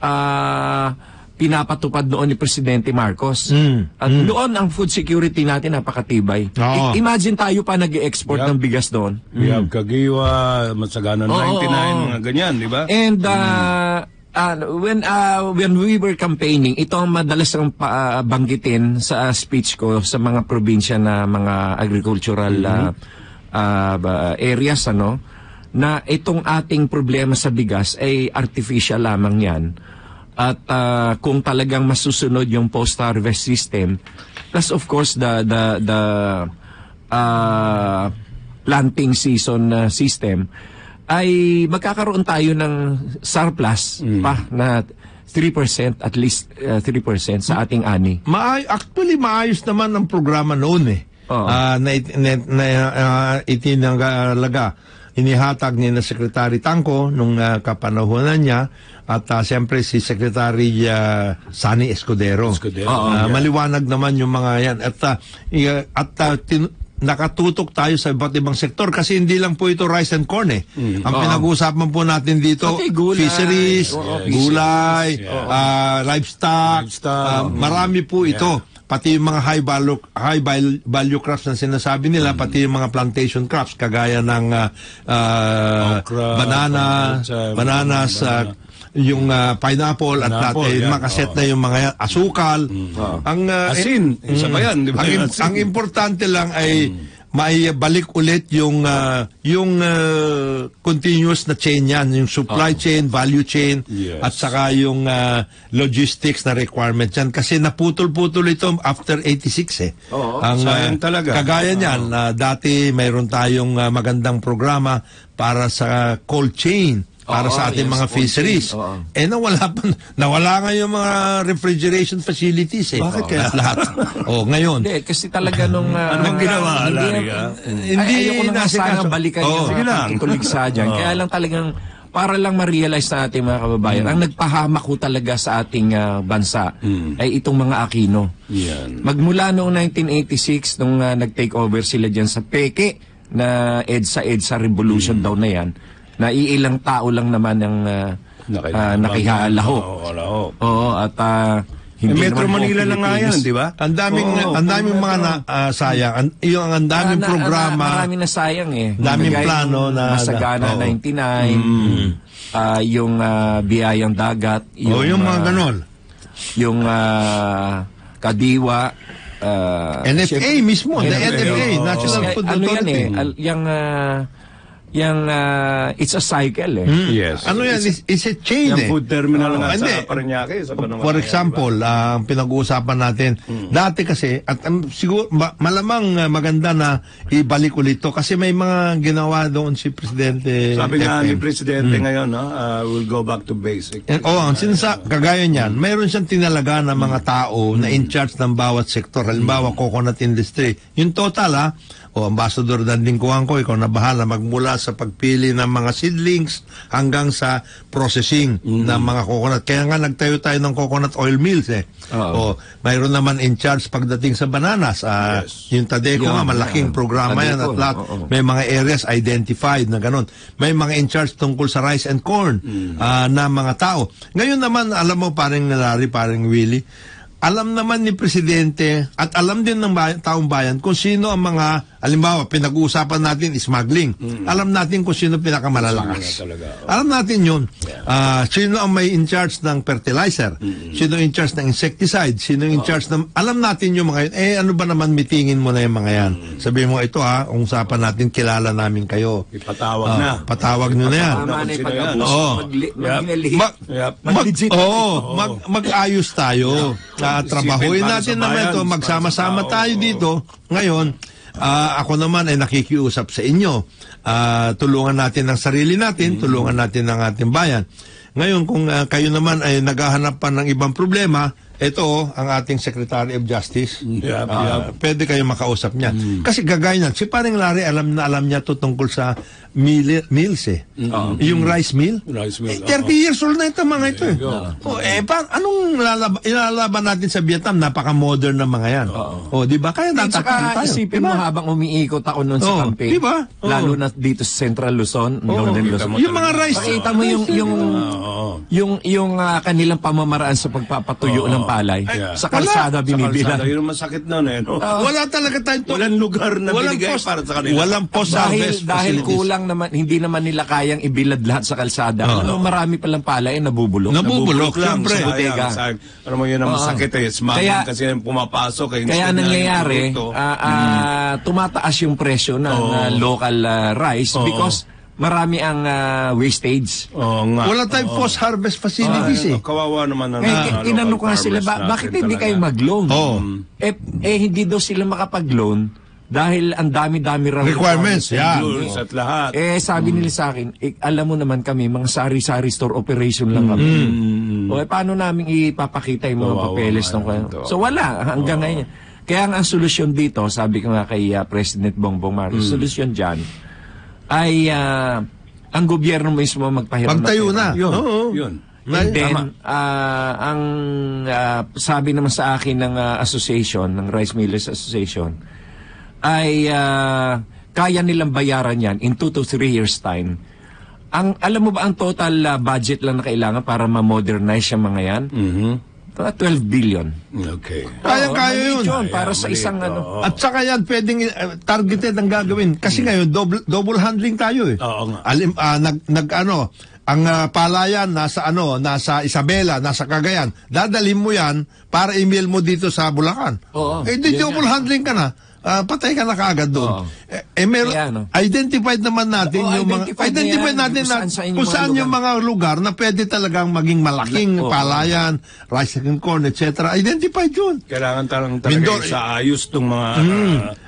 ah, pinapatupad noon ni Presidente Marcos. At noon ang food security natin napakatibay. Oo. I- imagine tayo pa nag-export Yeah. ng bigas doon. We have Kagiwa, Masagana 99, oo. mga ganyan, di ba? And uh, uh, when uh, when we were campaigning, ito ang madalas ang pa- uh, banggitin sa speech ko sa mga probinsya na mga agricultural uh, uh, ba- areas ano na itong ating problema sa bigas ay artificial lamang 'yan. At uh, kung talagang masusunod yung post-harvest system, plus of course the the the uh, planting season uh, system, ay magkakaroon tayo ng surplus pa na 3% at least uh, 3% sa ating ani. Maay, actually, maayos naman ang programa noon eh. Oo. Ah, na, it- na, na ah, itinangalaga, inihatag ni na Secretary Tangko nung ah, kapanahonan niya at ah, siyempre si Secretary ah, Sani Escudero. Escudero. Ah, Maliwanag naman yung mga yan. At, i- at ah, tin- nakatutok tayo sa iba't ibang sektor kasi hindi lang po ito rice and corn eh. Ang pinag-uusapan po natin dito, Pati gulay. fisheries, Oo, gulay, ah, livestock, Livestock. ah, marami po ito. Pati yung mga high value high value, crops na sinasabi nila, pati yung mga plantation crops kagaya ng ah, ah, Okra, banana, pambucha, bananas, ah, yung ah, pineapple, at Pineapple, lahat, eh, yan, makaset oo. na yung mga yan, asukal. Ang ah, Asin, isa pa yan, di ba? ang, ang importante lang ay maibalik ulit yung ah, yung ah, continuous na chain yan, yung supply chain, value chain, Yes. at saka yung ah, logistics na requirement yan. Kasi naputol-putol ito after 86 eh. Oo, ang, sayang talaga. Kagaya niyan, ah, dati mayroon tayong ah, magandang programa para sa cold chain para Oo, sa ating yes, mga fisheries. oo. Eh nawala pa nawala nga yung mga refrigeration facilities eh. Bakit kaya? At lahat. oh, ngayon. Hindi, kasi talaga nung... uh, Ano bang ginawa, hindi, ah? Hindi ayoko na nga sana balikan Oo, yung sige mga lang. pagtutuligsa dyan. Kaya lang talagang para lang ma-realize na ating mga kababayan, ang nagpahamak ko talaga sa ating ah, bansa ay itong mga Aquino. Yan. Magmula noong 1986, nung ah, nag-take over sila dyan sa Peke, na EDSA, EDSA Revolution daw na yan, na iilang tao lang naman ang uh, nakihalahok. Oo. Oo, at Eh, hindi Metro naman po Manila lang nga yan, di ba? Ang daming Oo, ang daming mga na, metro. ah, sayang. Ang, yung ang daming na- programa. na- Marami na sayang eh. Daming Kagaya plano na- Masagana na- oo. 99, ah, yung ah, biyayang dagat, oh, yung mga ah, ganon. Yung ah, Kadiwa, ah, NFA syempre- mismo, the NFA, NFA. National Food ano yan Authority. eh, yung, ah, yung, ah, it's a cycle eh. Yes. Ano yan? It's, it's a chain Yung eh. food terminal Oo, nga hindi. sa Parañaque. Sa For example, ah, ang pinag-uusapan natin, dati kasi, at um, siguro, ma- malamang ah, maganda na ibalik ulit to kasi may mga ginawa doon si Presidente Sabi nga ni. Presidente ngayon, no, uh, we'll go back to basic. And, oh, ang sinasa, kagaya niyan, mayroon siyang tinalaga ng mga tao na in charge ng bawat sektor. Halimbawa, coconut industry. Yung total, ha, o Ambassador Danding Kuangko, ikaw na bahala magmula sa pagpili ng mga seedlings hanggang sa processing ng mga coconut. Kaya nga nagtayo tayo ng coconut oil mills eh. O, Oo. mayroon naman in charge pagdating sa bananas. Ah, Yes. Yung Tadeco Yun, nga, malaking ah, programa yan at Tadeco, lahat. oo. May mga areas identified na ganun. May mga in charge tungkol sa rice and corn ah, na mga tao. Ngayon naman, alam mo, parang Larry, parang Willie, alam naman ni Presidente at alam din ng bayan, taong bayan kung sino ang mga, alimbawa, pinag-uusapan natin smuggling. Alam natin kung sino pinakamalalakas. Talaga, oo. Alam natin yun. Ah, sino ang may in charge ng fertilizer? Sino in charge ng insecticide? Sino in charge ng... Alam natin yung mga yun. Eh, ano ba naman mitingin mo na yung mga yan? Sabihin mo, ito ha, usapan natin, kilala namin kayo. Ipatawag Ah, na. Patawag nyo na yan. Tama na yung. Magli- Yep. Yep. mag, mag-ayos tayo. Ah, trabahuin Isipin para natin naman ito. Magsama-sama tayo dito. Ngayon, ah, ako naman ay nakikiusap sa inyo. Ah, tulungan natin ang sarili natin, tulungan natin ang ating bayan. Ngayon, kung ah, kayo naman ay naghahanap pa ng ibang problema, ito ang ating Secretary of Justice. Yep, Ah, Pwede kayo makausap niya. Kasi gagaya niyan, si Paring Larry alam na alam niya to tungkol sa meal, meals eh. Yung rice meal. Rice Eh, meal, 30 years old na ito mga ito eh. Oh, eh pa, anong lalab- ilalaban natin sa Vietnam? Napaka-modern na mga yan. Oh, di ba? Kaya saka tayo. isipin Diba? mo habang umiikot ako noon sa Oo, campaign. diba? Oo. Lalo na dito sa Central Luzon, Northern Luzon. Yung mga rice. Pakita mo yung yung yung yung ah, kanilang pamamaraan sa pagpapatuyo ng palay Yeah. sa kalsada Sa binibilang. kalsada, yun masakit nun eh. No? Wala talaga tayong to- Walang lugar na walang binigay post- para sa kanila. Walang post dahil dahil facilities. kulang naman hindi naman nila kayang ibilad lahat sa kalsada. Alam mo marami palang palay na nabubulok. Nabubulok, lang siyempre. sa bodega. Ano mo yun ang Oo. masakit eh. Smuggling Kaya- kasi yung pumapasok. Eh, Kaya na nangyayari, ah, ah, tumataas yung presyo ng Oo. ah, local ah, rice because marami ang ah, wastage. Oo nga. Wala tayong post harvest facilities eh. Kawawa naman ang Ngayon, eh, tinanong local ko nga sila, ba- bakit hindi kayo mag-loan? Oo. Eh, eh, hindi daw sila makapag-loan dahil ang dami-dami raw Requirements, yeah. Rules at lahat. Eh, sabi nila sa akin, eh, alam mo naman kami, mga sari-sari store operation lang kami. O, eh, paano namin ipapakita yung mga Kawawa papeles ng naman kaya? to. So, wala. Hanggang ngayon. Kaya nga ang solusyon dito, sabi ko nga kay ah, President Bongbong Marcos, solusyon dyan ay ah, ang gobyerno mismo magpahiram Magtayo ng pera. na. Yun. Oo. Yun. And then, ah, ang ah, sabi naman sa akin ng ah, association, ng Rice Millers Association, ay ah, kaya nilang bayaran yan in 2 to 3 years time. Ang, alam mo ba ang total ah, budget lang na kailangan para ma-modernize yung mga yan? Mga 12 billion. Okay. Kayang-kaya Oo, yun. maliit para sa isang ano. At saka yan, pwedeng uh, targeted ang gagawin. Kasi ngayon, double, double handling tayo eh. Oo nga. Alim, ah, nag, nag, ano, ang ah, palayan nasa ano, nasa Isabela, nasa Cagayan. Dadalhin mo yan para email mo dito sa Bulacan. Oo. Eh, di double handling ka na. Ah, patay ka na kaagad doon. Oo. Eh, eh, meron, Kaya ano? identified naman natin Oo, yung mga, identified na identified yan natin kung na, saan sa inyong kung saan yung mga lugar na pwede talagang maging malaking Oo. palayan, rice and corn, etc. Identified yun. Kailangan talang talaga Mindoro- sa ayos tong mga...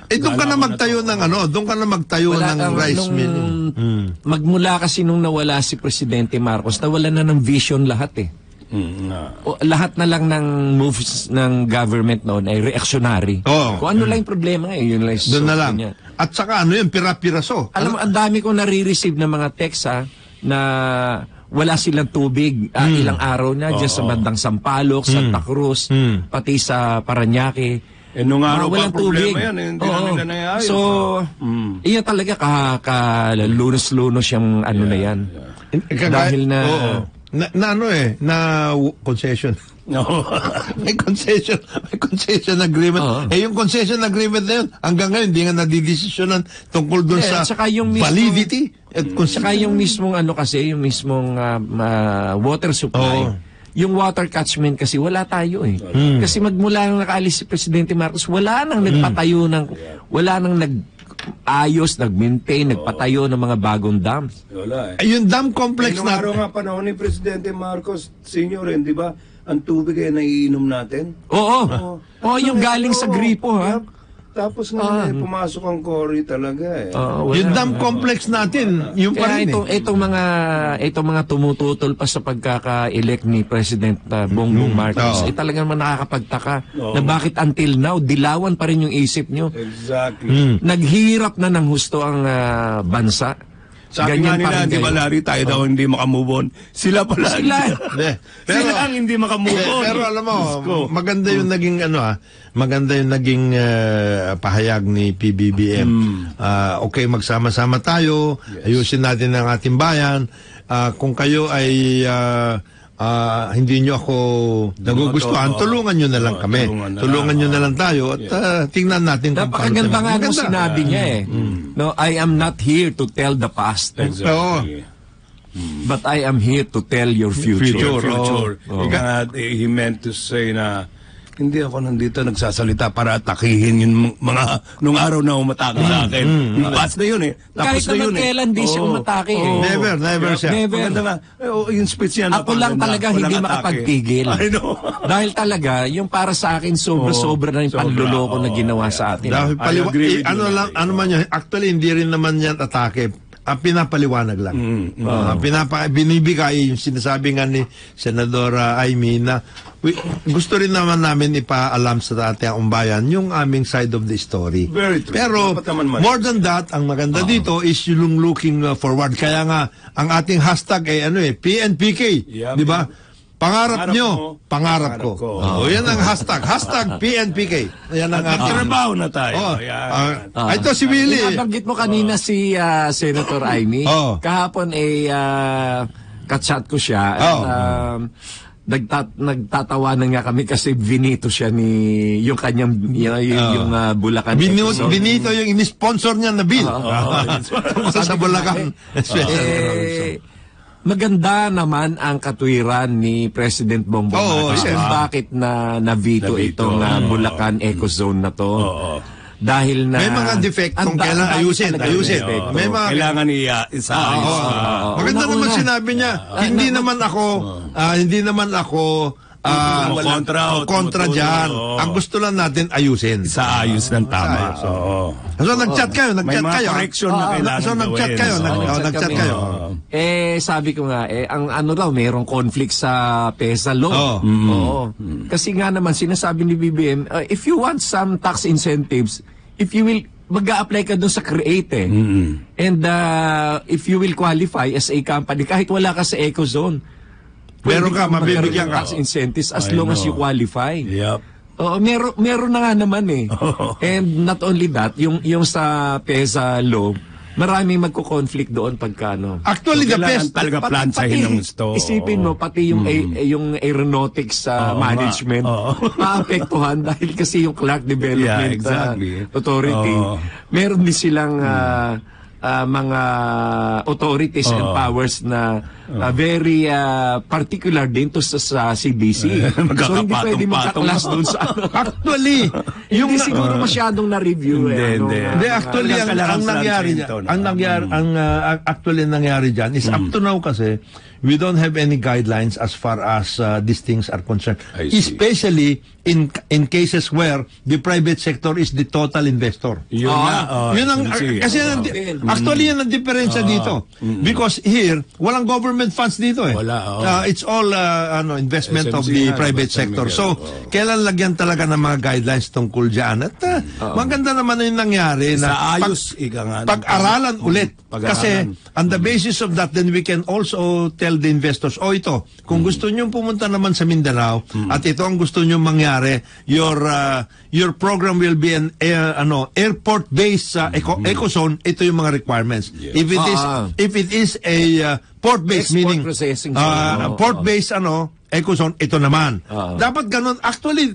Eh, doon ka na magtayo to. ng ano, doon ka na magtayo ng kang- rice nung- mill. Hmm. Magmula kasi nung nawala si Presidente Marcos, nawala na ng vision lahat eh. Mm, o, lahat na lang ng moves ng government noon ay reactionary. Oo. Kung ano lang yung problema ngayon, yun lang Doon na lang. niya. At saka ano yun, pira-piraso. Alam mo, ang dami kong nare-receive ng mga text ha, na wala silang tubig ah, ilang araw na dyan sa bandang Sampaloc, Santa Cruz, pati sa Paranaque. Eh, nung araw Ah, pa problema tubig. yan, eh, hindi na Oo. nila naiayos. So, Mm. iyan talaga ka, ka lunos-lunos yung ano na yan. Kagaya- Dahil na- Oo. Na, na ano eh, na concession. No. may concession, may concession agreement. Oo. Eh yung concession agreement na yun, hanggang ngayon, hindi nga nadidesisyonan tungkol doon Eh, sa yung mismo- validity. At Saka yung mismong ano kasi, yung mismong ah, ah, water supply. Oo. Yung water catchment kasi wala tayo eh. Kasi magmula nung nakaalis si Presidente Marcos, wala nang nagpatayo ng wala nang nag ayos, nag-maintain, nagpatayo ng mga bagong dams. Wala eh. Eh, yung dam complex Eh, nung araw natin. nga panahon ni Presidente Marcos Sr. rin, di ba? Ang tubig ay naiinom natin. Oo. Oo. Oh, yung galing sa Oo. gripo ha. Yup. Tapos nga eh, pumasok ang Cory talaga eh. Wala. Yung dam complex natin, yung pa rin itong, eh. itong mga itong mga tumututol pa sa pagkaka-elect ni President uh, Bongbong Marcos, Oo. eh talagang nakakapagtaka Oo. na bakit until now dilawan pa rin yung isip nyo. Exactly. Naghirap na ng husto ang ah, bansa. Sabi Ganyan nga nila, di ba. Larry, tayo daw hindi makamove on. Sila pala. Sila. Pero, Sila ang hindi makamove on. pero alam mo, maganda yung naging ano ah, maganda yung naging eh, pahayag ni PBBM. Ah, okay, magsama-sama tayo, ayusin natin ang ating bayan. Ah, kung kayo ay ah, ah, hindi nyo ako nagugustuhan, Oo. tulungan nyo na lang Oo, kami. tulungan na Tulungan lang. nyo na lang tayo at ah, tingnan natin kung paano Napakaganda nga nung sinabi niya eh. No, I am not here to tell the past, Exactly. but I am here to tell your future. Future. Future. Oo. Ika nga, eh, he meant to say na hindi ako nandito nagsasalita para atakihin yung mga nung araw na umatake sa akin. Past na yun eh. Tapos Kahit na yun naman eh. kailan di siya Oo. umatake eh. Oo. Never, never siya. Never. Maganda nga. Eh, oh, yung speech niya. Ako lang talaga Walang hindi atake. makapagpigil. I know. Dahil talaga, yung para sa akin, sobra-sobra na yung Sobra, panluloko na oo, ginawa yeah. sa atin. Dahil I paliwa- agree eh, with you, ano lang, ano man yan, actually hindi rin naman yan atake. Ang pinapaliwanag lang. Mm, Ah, pinapa, binibigay yung sinasabi nga ni Senadora Aimee na we, gusto rin naman namin ipaalam sa ating umbayan yung aming side of the story. Very true. Pero more than that, ang maganda dito is yung looking uh, forward. Kaya nga, ang ating hashtag ay ano eh, PNPK. Yep, di ba? Pangarap, Pangarap nyo, mo, pangarap, pangarap ko. ko. Oh, yan ang hashtag. hashtag PNPK. Yan ang ating... Trabaho na tayo. Oh, Yan. ah, ito si Willie. Nabanggit mo kanina si ah, Senator Amy. Oh. Kahapon ay uh, kachat ko siya. At, Oh. um, nagtat nagtatawanan nga kami kasi binito siya ni yung kanyang yung, yung, yung ah, Bulacan Binu- episode. binito yung in-sponsor niya na bill. Oo. Tungkol sa Bulacan. eh, maganda naman ang katwiran ni President Bongbong Oo, Marcos yes. kung bakit na navito Navito. itong ah, Oo. Bulacan Eco Zone na to. Dahil na May mga defektong Ang da- kailangan dami ayusin, talaga ayusin. defekto. May mga- Kailangan iya isaayos. Oo. Maganda Una-una. naman sinabi niya, hindi naman ako, ah, hindi naman ako ah, Kumukontra o kontra tumutulong, dyan. oo. Ang gusto lang natin ayusin. Isaayos ng tama. Isaayos, Oo. So nag-chat kayo, May nag-chat mga kayo. correction na Ah, kailangan So nag-chat kayo, nag- oh, nag-chat kayo. Eh, sabi ko nga, eh, ang ano raw, mayroong conflict sa PESA law. Oo. Oo. Kasi nga naman, sinasabi ni BBM, uh, if you want some tax incentives, if you will, mag apply ka doon sa create eh. And uh, if you will qualify as a company, kahit wala ka sa eco zone, Meron ka, mabibigyan ka. tax incentives as I long as know. you qualify. Yep. Oo, meron meron na nga naman eh. And not only that, yung yung sa PESA law, maraming magko-conflict doon pagka ano. Actually, the Kailangan best, talaga Pat- plansahin pati, ng store. Isipin mo, pati yung, a- yung aeronautics sa Oo management, nga. Oo. maapektuhan dahil kasi yung Clark Development Yeah, exactly. uh, Authority, Oo. meron din silang ah, ah, mga authorities and Oo. powers na ah, very ah, particular din to sa, sa CBC. so hindi pwede magkaklas doon sa ano. actually, yung hindi siguro masyadong na-review. Hindi, eh, ano, hindi. Hindi, ah, actually, ang, ang nangyari no? ang nangyari, ang uh, actually nangyari dyan is up to now kasi, we don't have any guidelines as far as uh, these things are concerned. Especially in in cases where the private sector is the total investor. Yun Oo. nga. oh, yun ang kasi ang di- actually yan ang diferensya dito. Because here walang government funds dito eh. Wala, oo. Uh, it's all uh, ano investment of SMC the yan, private San sector. Miguel, So oo. kailan lagyan talaga ng mga guidelines tungkol diyan. At uh, maganda naman yung nangyari Sa na ayos, nga. pag-aralan ulit. Pag-aralan. Kasi on the basis of that then we can also tell the investors, oh ito, kung gusto niyo pumunta naman sa Mindanao at ito ang gusto niyo mangyari, your uh, your program will be an air, ano, airport based sa eco, ecozone, ito yung mga requirements. If it is Ah. if it is a uh, port based Export meaning processing uh, zone. Oo, port based ano, ecozone, ito naman. Oo. Dapat ganun. Actually,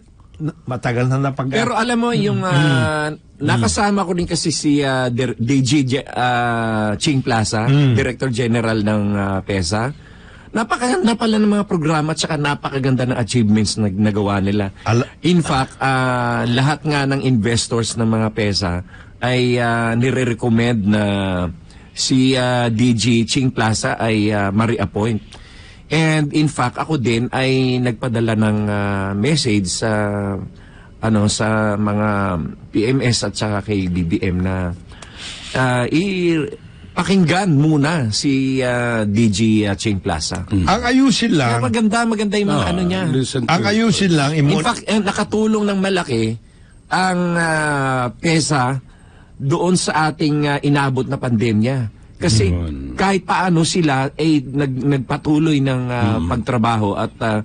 matagal na napag Pero alam mo, yung ah, nakasama ko din kasi si ah, DG Je- ah, Ching Plaza, Director General ng ah, PESA. Napakaganda pala ng mga programa at saka napakaganda ng achievements na nagawa nila. Ala- In fact, ah, lahat nga ng investors ng mga PESA ay ah, nire-recommend na si ah, DG Ching Plaza ay ah, ma-reappoint. And in fact, ako din ay nagpadala ng ah, message sa ano sa mga PMS at saka kay BBM na ah, i pakinggan muna si ah, DG uh, Ching Plaza. ang ayusin Kaya lang, maganda, maganda yung mga ano niya. Ang ayusin lang, In fact, eh, nakatulong ng malaki ang ah, PESA doon sa ating ah, inabot na pandemya. Kasi kahit paano sila ay nag, nagpatuloy ng ah, pagtrabaho at ah,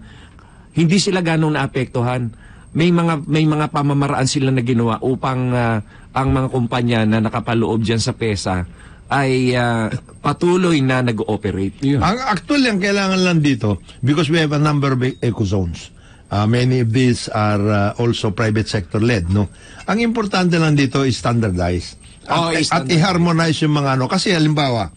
hindi sila ganong naapektuhan. May mga may mga pamamaraan sila na ginawa upang ah, ang mga kumpanya na nakapaloob diyan sa PESA ay ah, patuloy na nag-ooperate. Ang actually ang kailangan lang dito because we have a number of eco zones. Uh, many of these are uh, also private sector led, no. Ang importante lang dito is standardize. Oh, At, at i-standardize. i-harmonize yung mga ano kasi halimbawa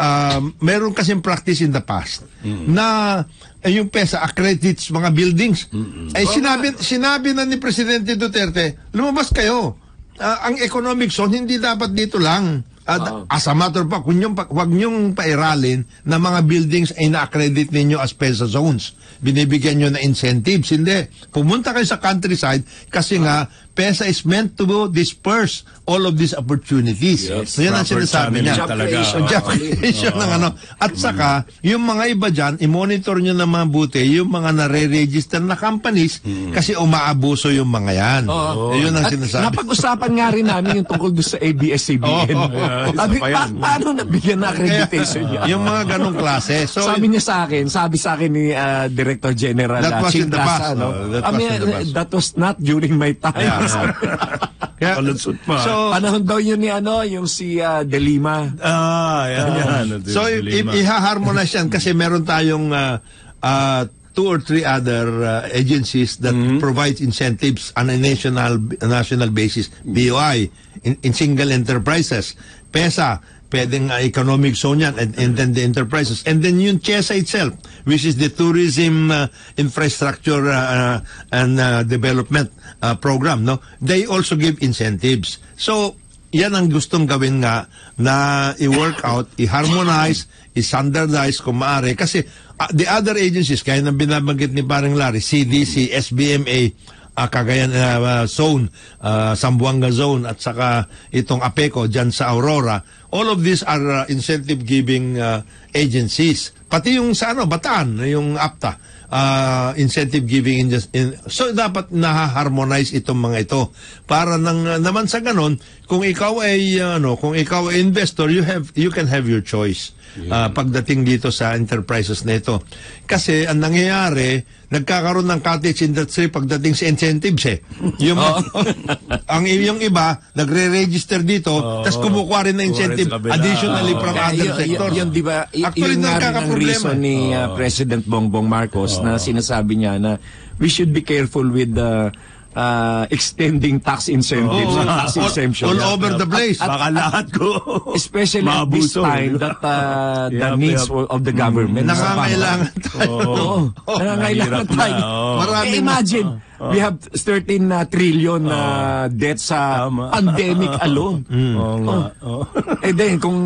um, meron kasing practice in the past na eh, yung PESA accredits mga buildings. Eh sinabi sinabi na ni Presidente Duterte, lumabas kayo. Ah, ang economic zone hindi dapat dito lang. At as a matter of fact, kung yung, wag niyong pairalin na mga buildings ay na-accredit ninyo as PESA zones. Binibigyan nyo na incentives. Hindi. Pumunta kayo sa countryside kasi nga PESA is meant to disperse all of these opportunities. Yes, so yan ang sinasabi niya. channeling talaga. creation. Job creation ng ano. At saka, yung mga iba dyan, i-monitor nyo na mabuti yung mga nare-register na companies kasi umaabuso yung mga yan. Oo. Yun ang At sinasabi. napag-usapan nga rin namin yung tungkol doon sa ABS-CBN. Oo. Sabi, Isa pa yan. pa- paano nabigyan na accreditation niya? yung mga ganong klase. So, sabi niya sa akin, sabi sa akin ni ah, Director General That ah, was in the past, no? oh, that I was mean, in the past. that was not during my time. kaya, Kalutsot pa. so, Panahon daw yun ni ano, yung si ah, De Lima. ah, yan, yan. So, i- i- iha-harmonize yan kasi meron tayong uh, uh, two or three other uh, agencies that provide incentives on a national national basis. BOI, in, in single enterprises. PESA, pwedeng uh, economic zone yan, and, and then the enterprises. And then yung CHESA itself, which is the Tourism uh, Infrastructure uh, and uh, Development uh, Program, no? They also give incentives. So, yan ang gustong gawin nga na i-work out, i-harmonize, i-standardize kung maaari. Kasi uh, the other agencies, kaya nang binabanggit ni Parang Larry, CDC, SBMA, uh, Cagayan uh, uh, Zone, uh, Sambuanga Zone, at saka itong APECO dyan sa Aurora, all of these are uh, incentive-giving uh, agencies. Pati yung sa ano, Bataan, yung APTA, uh, incentive giving in, in so dapat na-harmonize itong mga ito. Para nang uh, naman sa ganon kung ikaw ay uh, ano kung ikaw ay investor you have you can have your choice uh, pagdating dito sa enterprises na ito. Kasi ang nangyayari nagkakaroon ng cottage industry pagdating sa incentives eh. Yung ang yung iba nagre-register dito tapos kumukuha rin ng incentive additionally from Kaya other yun- sectors. Yun, yun, di ba, Actually, yun nga rin ang reason ni uh, President Bongbong Marcos na sinasabi niya na we should be careful with the uh, extending tax incentives Oo. or tax All- exemption. all over the place. Baka lahat ko. Especially at this time eh. that uh, the Yep, needs yep. of the government. is nangangailangan tayo Oo. Nangangailangan mahirap na, tayo. oo. Maraming- Eh, imagine, we have 13 uh, trillion na debt sa Tama. pandemic alone. Oo nga. Oo. Eh then, kung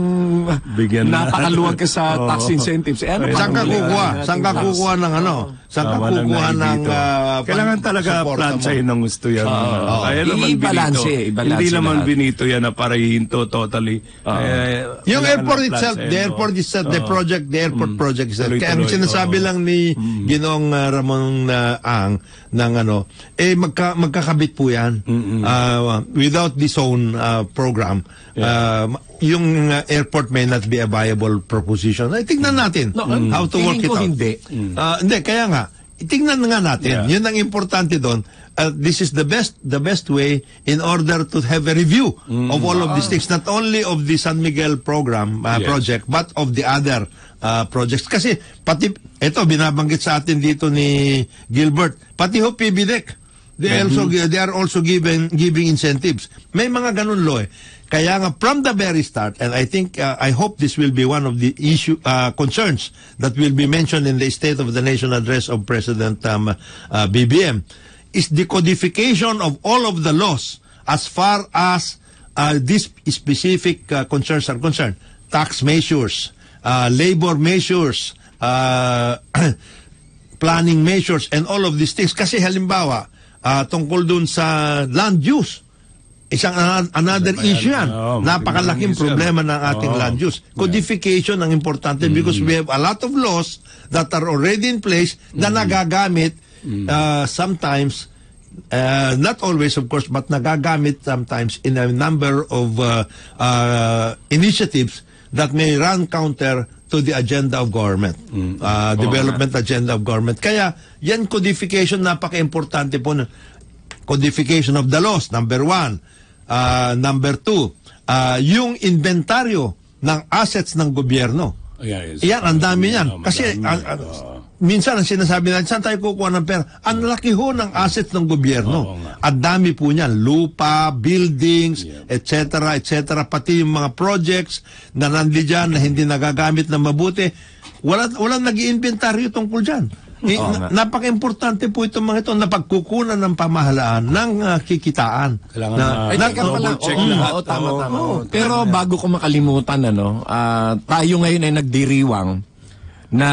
Bigyan na. napakaluwag ka sa Oo. tax incentives, eh ano pa Saan ka ang kukuha? Saan ka kukuha ng ano? Saan ka Tama lang kukuha na ng dito. uh, Kailangan talaga suporta plan mo? ng gusto yan. Kaya naman I-balance binito. eh, i-balance Hindi naman lahat. binito yan na parahin to totally. Eh, Yung kailangan airport ng itself, sa'yo, the no? airport itself, the Oo. project, the airport project itself. Kaya ang Tuloy-tuloy, sinasabi oo. lang ni Ginoong uh, Ramon uh, Ang ng ano, eh magka, magkakabit po yan. Uh, without the zone uh, program, uh, yung uh, airport may not be a viable proposition. Ay, tignan natin No, how to work it out. hindi. Ah, hindi, kaya nga, tingnan nga natin. Yeah. Yun ang importante doon. Uh, this is the best the best way in order to have a review of all of these things not only of the San Miguel program uh, Yes. project but of the other uh, projects. Kasi pati ito binabanggit sa atin dito ni Gilbert pati ho PBDEC they also they are also given giving incentives. May mga ganun lo eh kaya nga from the very start and I think uh, I hope this will be one of the issue uh, concerns that will be mentioned in the State of the Nation address of President um, uh, BBM is the codification of all of the laws as far as uh, these specific uh, concerns are concerned. Tax measures, uh, labor measures, uh, planning measures, and all of these things. Kasi halimbawa, uh, tungkol dun sa land use, isang another issue yan. Oo, Napakalaking problema ng ating Oo. land use. Codification ang importante because we have a lot of laws that are already in place na nagagamit uh, sometimes uh, not always of course but nagagamit sometimes in a number of uh, uh, initiatives that may run counter to the agenda of government uh, development agenda of government kaya yan codification napaka-importante po na codification of the laws, number one. Uh, number two, uh, yung inventaryo ng assets ng gobyerno. Yes. Iyan, ang dami yan. Oo, Kasi ah, minsan ang sinasabi natin, saan tayo kukuha ng pera? Ang laki ho ng assets ng gobyerno. Ang dami po niyan. Lupa, buildings, etc., etc. Pati yung mga projects na nandiyan na hindi nagagamit na mabuti. Wala, walang nag iinventaryo tungkol dyan. I- Oo na- napaka-importante po itong mga ito na pagkukunan ng pamahalaan ng ah, kikitaan. Kailangan na, na- Ay, na- pala. check Oo, lahat. oo, tama, Oo, tama. oo, Pero bago ko makalimutan, ano, ah, tayo ngayon ay nagdiriwang na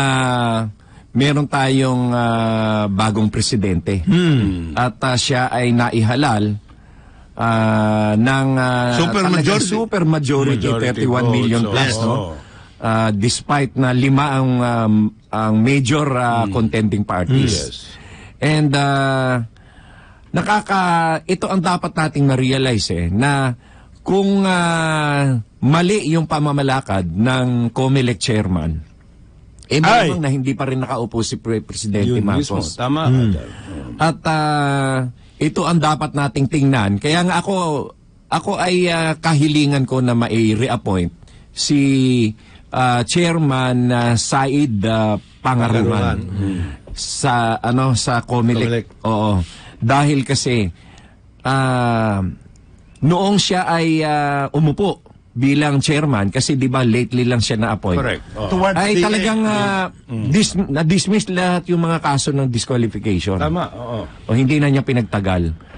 meron tayong ah, bagong presidente. At ah, siya ay naihalal ah, ng ah, Super talagang majority. super majority, Majority 31 million votes, plus oo. no. Ah, despite na lima ang um, ang major ah, contending parties. Yes. And uh, nakaka ito ang dapat nating ma-realize eh na kung ah, mali yung pamamalakad ng COMELEC chairman eh malamang na hindi pa rin nakaupo si Pre- Presidente Yun mismo. Marcos. Tama. dyan. At ah, ito ang dapat nating tingnan. Kaya nga ako ako ay ah, kahilingan ko na mai-reappoint si ah, Chairman ah, Said ah, Pangarungan sa ano sa COMELEC. Comelec. Oo. Dahil kasi ah, noong siya ay ah, umupo bilang chairman kasi 'di ba lately lang siya na-appoint. Correct. Towards Ay the- talagang ah, dis- na-dismiss lahat yung mga kaso ng disqualification. Tama. Oo. O hindi na niya pinagtagal.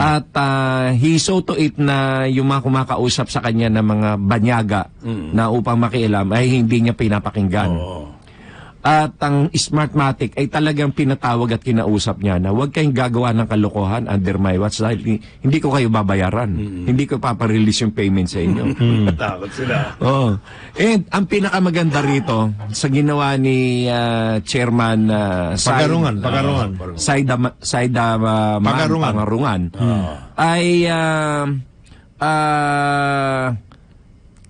At ah, he saw to it na yung mga kumakausap sa kanya ng mga banyaga na upang makialam ay hindi niya pinapakinggan. Oo. At ang Smartmatic ay talagang pinatawag at kinausap niya na huwag kayong gagawa ng kalokohan under my watch dahil hi- hindi ko kayo babayaran. Hindi ko paparelease yung payment sa inyo. Takot sila. Oo. And ang pinakamaganda rito sa ginawa ni ah, Chairman uh, Pagarungan, pagarungan. Saida, Saida uh, Pagarungan. Pangarungan ay ah, ah,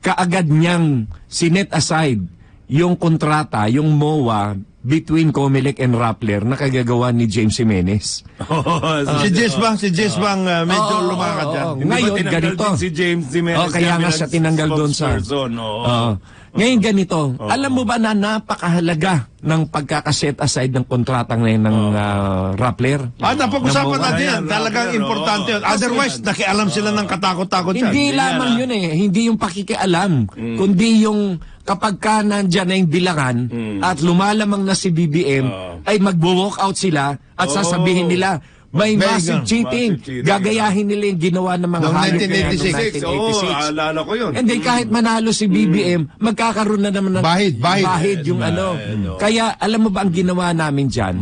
kaagad niyang sinet aside yung kontrata, yung MOA between Comelec and Rappler na kagagawa ni James Jimenez. Si Jess bang, si Jess bang uh, medyo Oo, lumakad dyan? Hindi ba Ngayon, ganito. si James Jimenez Oh, kaya nga siya tinanggal doon sa... spokesperson, oo. Oo. Ngayon ganito, alam mo ba na napakahalaga ng pagkakaset aside ng kontratang na yun ng ah, Rappler? Ah, napag-usapan natin yan. Talagang Rappler, importante yun. Otherwise, nakialam sila ng katakot-takot yan. Hindi lamang yun eh, hindi yung pakikialam, kundi yung kapag ka nandyan na yung bilangan at lumalamang na si BBM, ay magbo-walk out sila at Oo. sasabihin nila, may May massive gan- cheating. massive cheating. Gagayahin nila yung ginawa ng mga Noong hayop nila 1986. noong Oo, 1986. alala ko yun. And then kahit manalo si BBM, magkakaroon na naman ng Bahid, bahid. yung ano. Kaya alam mo ba ang ginawa namin dyan?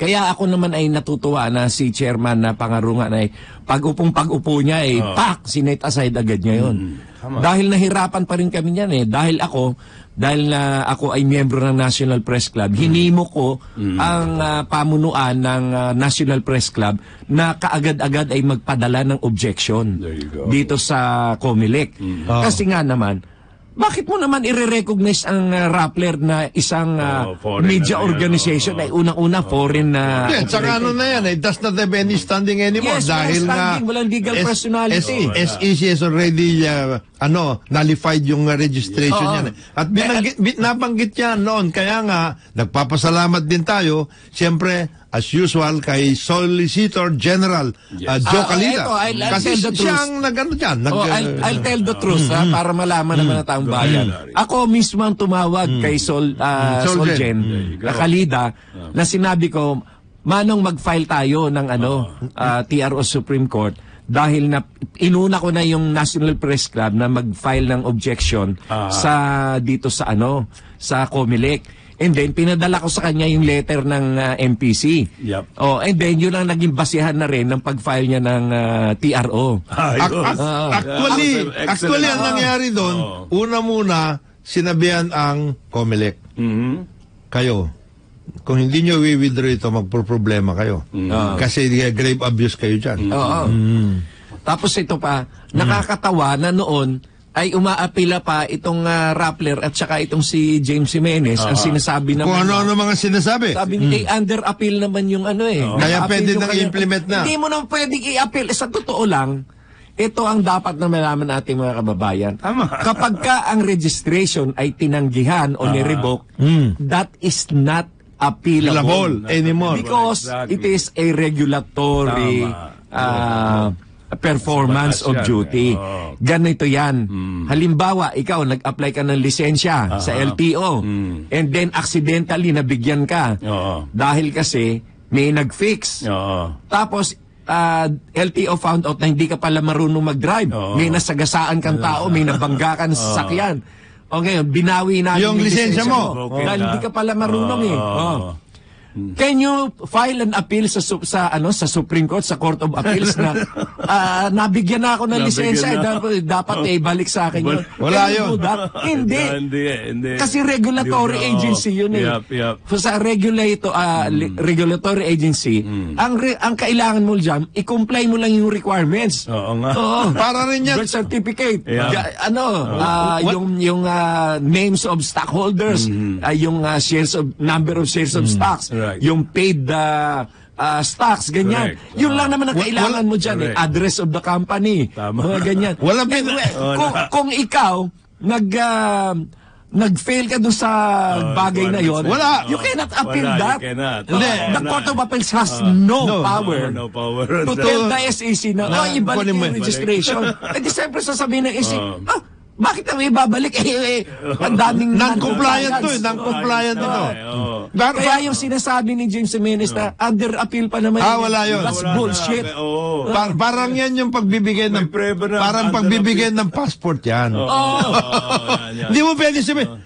Kaya ako naman ay natutuwa na si chairman na pangarungan ay pag-upong pag-upo niya ay pak, sinet aside agad niya yun. Dahil nahirapan pa rin kami niyan eh. Dahil ako, dahil na ako ay miyembro ng National Press Club, hinimo ko ang ah, pamunuan ng ah, National Press Club na kaagad-agad ay magpadala ng objection dito sa Comelec. Kasi nga naman, bakit mo naman i-recognize ang uh, Rappler na isang uh, Oh, media organization oh, ay unang-una foreign na Yeah, tsaka ano na yan, it does not have any standing anymore Yes, dahil standing, walang legal S- personality. S- SEC has already uh, ano, nullified yung uh, registration Oo. niyan. eh. At binanggit, bin, nabanggit niya noon, kaya nga nagpapasalamat din tayo, siyempre as usual kay Solicitor General uh, Joe Ah, Calita. eto, I'll- I'll Kasi tell the truth. siyang nag-ano dyan, nag, Oh, I'll, I'll tell the truth ha, para malaman naman ng taong bayan. Ako mismo ang tumawag kay Sol, uh, Solgen. Solgen, na Kalida, na sinabi ko, Manong mag-file tayo ng ano, ah, TRO Supreme Court dahil na inuna ko na yung National Press Club na mag-file ng objection sa dito sa ano, sa Comelec. And then pinadala ko sa kanya yung letter ng ah, MPC. Yep. Oh, and then yun ang naging basihan na rin ng pag-file niya ng ah, TRO. Ac- ac- Ah. actually, Excellent. actually ang Ah. nangyari doon, una muna, sinabihan ang Comelec. Mhm. Kayo, kung hindi nyo i-withdraw ito, magpo-problema kayo. Ah. Kasi uh, grave abuse kayo dyan. Oo. Tapos ito pa, nakakatawa na noon ay umaapila pa itong ah, Rappler at saka itong si James Jimenez ang sinasabi Kung naman ano-ano mga sinasabi. sabi niya, eh, under appeal naman yung ano eh. Kaya Under-appeal pwede nang i-implement na. Hindi mo naman pwedeng i-appeal. Eh, Sa totoo lang, ito ang dapat na malaman natin mga kababayan. Tama. Kapag ka ang registration ay tinanggihan o ni-revoke, that is not appealable. Labol anymore. Because Exactly. it is a regulatory Tama. uh, performance Batas of duty. Oo. Ganito yan. Halimbawa, ikaw nag-apply ka ng lisensya sa LTO and then accidentally nabigyan ka. Oo. Dahil kasi may nag-fix. Oo. Tapos ah, LTO found out na hindi ka pala marunong mag-drive. Oo. May nasagasaan kang tao, may nabangga kang sasakyan. Okay, binawi natin Yung lisensya mo. Broken Dahil na. hindi ka pala marunong eh. Oh. Can you file an appeal sa sa ano sa Supreme Court sa Court of Appeals na ah, nabigyan na ako ng lisensya eh, na. dapat, dapat eh, balik sa akin yun. Wala yun. Hindi. Hindi, hindi. Kasi regulatory agency yun eh. Yup, yup. So, sa regulator, ah, li- regulatory agency, ang re- ang kailangan mo diyan, i-comply mo lang yung requirements. Oo nga. Oo. Para rin yan. Birth certificate. Yeah. Ano, What? yung yung ah, names of stockholders, ah, yung ah, shares of number of shares of stocks, Right. yung paid ah, ah, stocks, ganyan. Correct. Yun lang naman ang Wa- kailangan wala- mo diyan, eh. Correct. address of the company. Tama. Mga ganyan. Walang Eh, pin- eh, kung, kung ikaw nag ah, nag-fail ka dun sa bagay na yon, Wala. you cannot appeal Wala, you that. cannot. Uh, Hindi. the Court of Appeals has no, no, power No power. to tell the SEC na, oh, ibalik kunin mo, yung ibalik." registration. eh di siyempre sasabihin ng SEC, ah, bakit kami ibabalik? Eh, eh, ang daming Non-compliant to eh. non-compliance." Non-compliant ito. Kaya yung sinasabi ni James Jimenez na under appeal pa naman. Ah, wala yun. That's Wala na. bullshit. Oo. Par- parang yan yung pagbibigay ng na parang pagbibigay ng passport yan. Oo, yan. Hindi mo pwede sabihin,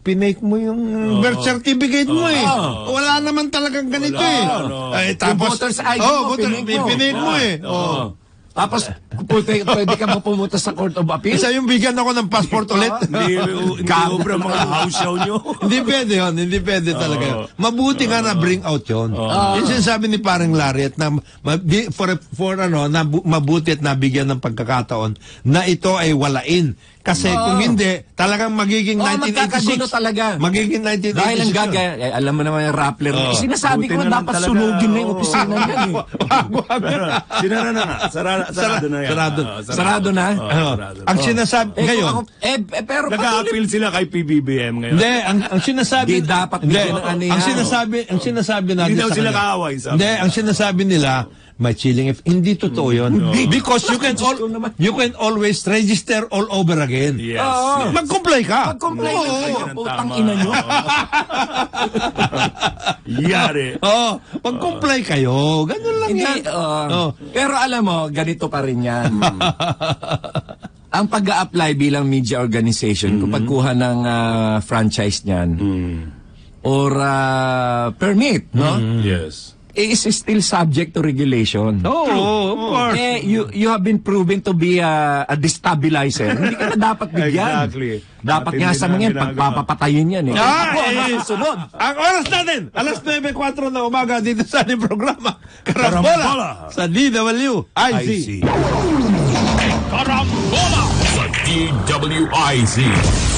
pinake mo yung birth certificate mo eh. Wala naman talagang ganito eh. no. Ay, Yung voter's ID mo, voter- pinake mo. pinake mo eh. Oo. Tapos, pwede, pwede ka mo pumunta sa Court of Appeal. Isa yung bigyan ako ng passport ulit. Hindi, hindi obra mga house show nyo. hindi pwede yun, hindi pwede talaga. yun. Mabuti nga na bring out yun. Yung sinasabi ni parang Larry at na, ma, di- for, for ano, na, mabuti at nabigyan ng pagkakataon na ito ay walain. Kasi kung hindi, talagang magiging Oo, magkakagulo 1986. talaga. Magiging 1986. Dahil ang yun. gaga, eh, alam mo naman yung Rappler. Oo. Sinasabi Buti ko na lang dapat talaga. sunugin na yung Oo. opisina niyan eh. Sinara na nga. Sarado, sarado na yan. Sarado. Oo, Sarado na? Oo, Ano, sarado na. ang sinasabi, Eh, ngayon, ako- eh, eh, pero patuloy Nag-a-appeal sila kay PBBM ngayon. Hindi, ang, ang sinasabi... Di dapat Hindi, bigyan ng ano yan. Ang sinasabi, ang sinasabi natin Hindi daw sa sila kanila- kaaway, sabi Hindi, nila. ang sinasabi nila, may chilling if hindi totoo yun. Because you can all, you can always register all over again. Yes. Oo. Mag-comply ka. Mag-comply. Yan ang Putang ina nyo. Yari. Oo. Mag-comply kayo. Ganun lang Hindi, yan. uh, Oo. Pero alam mo, ganito pa rin yan. Ang pag apply bilang media organization, kung pagkuha ng ah, franchise niyan, or ah, permit, no? Yes. Is still subject to regulation. Oo, of course. Eh, you, you have been proven to be a, a destabilizer. Hindi ka na dapat bigyan. Exactly. Dapat nga sa mga yan, pagpapatayin yan eh. Ah, Ako ang eh, masusunod. Ang oras natin, alas 9.04 na umaga dito sa ating programa, Karambola. Karambola, sa DWIC. I see. Karambola sa DWIZ.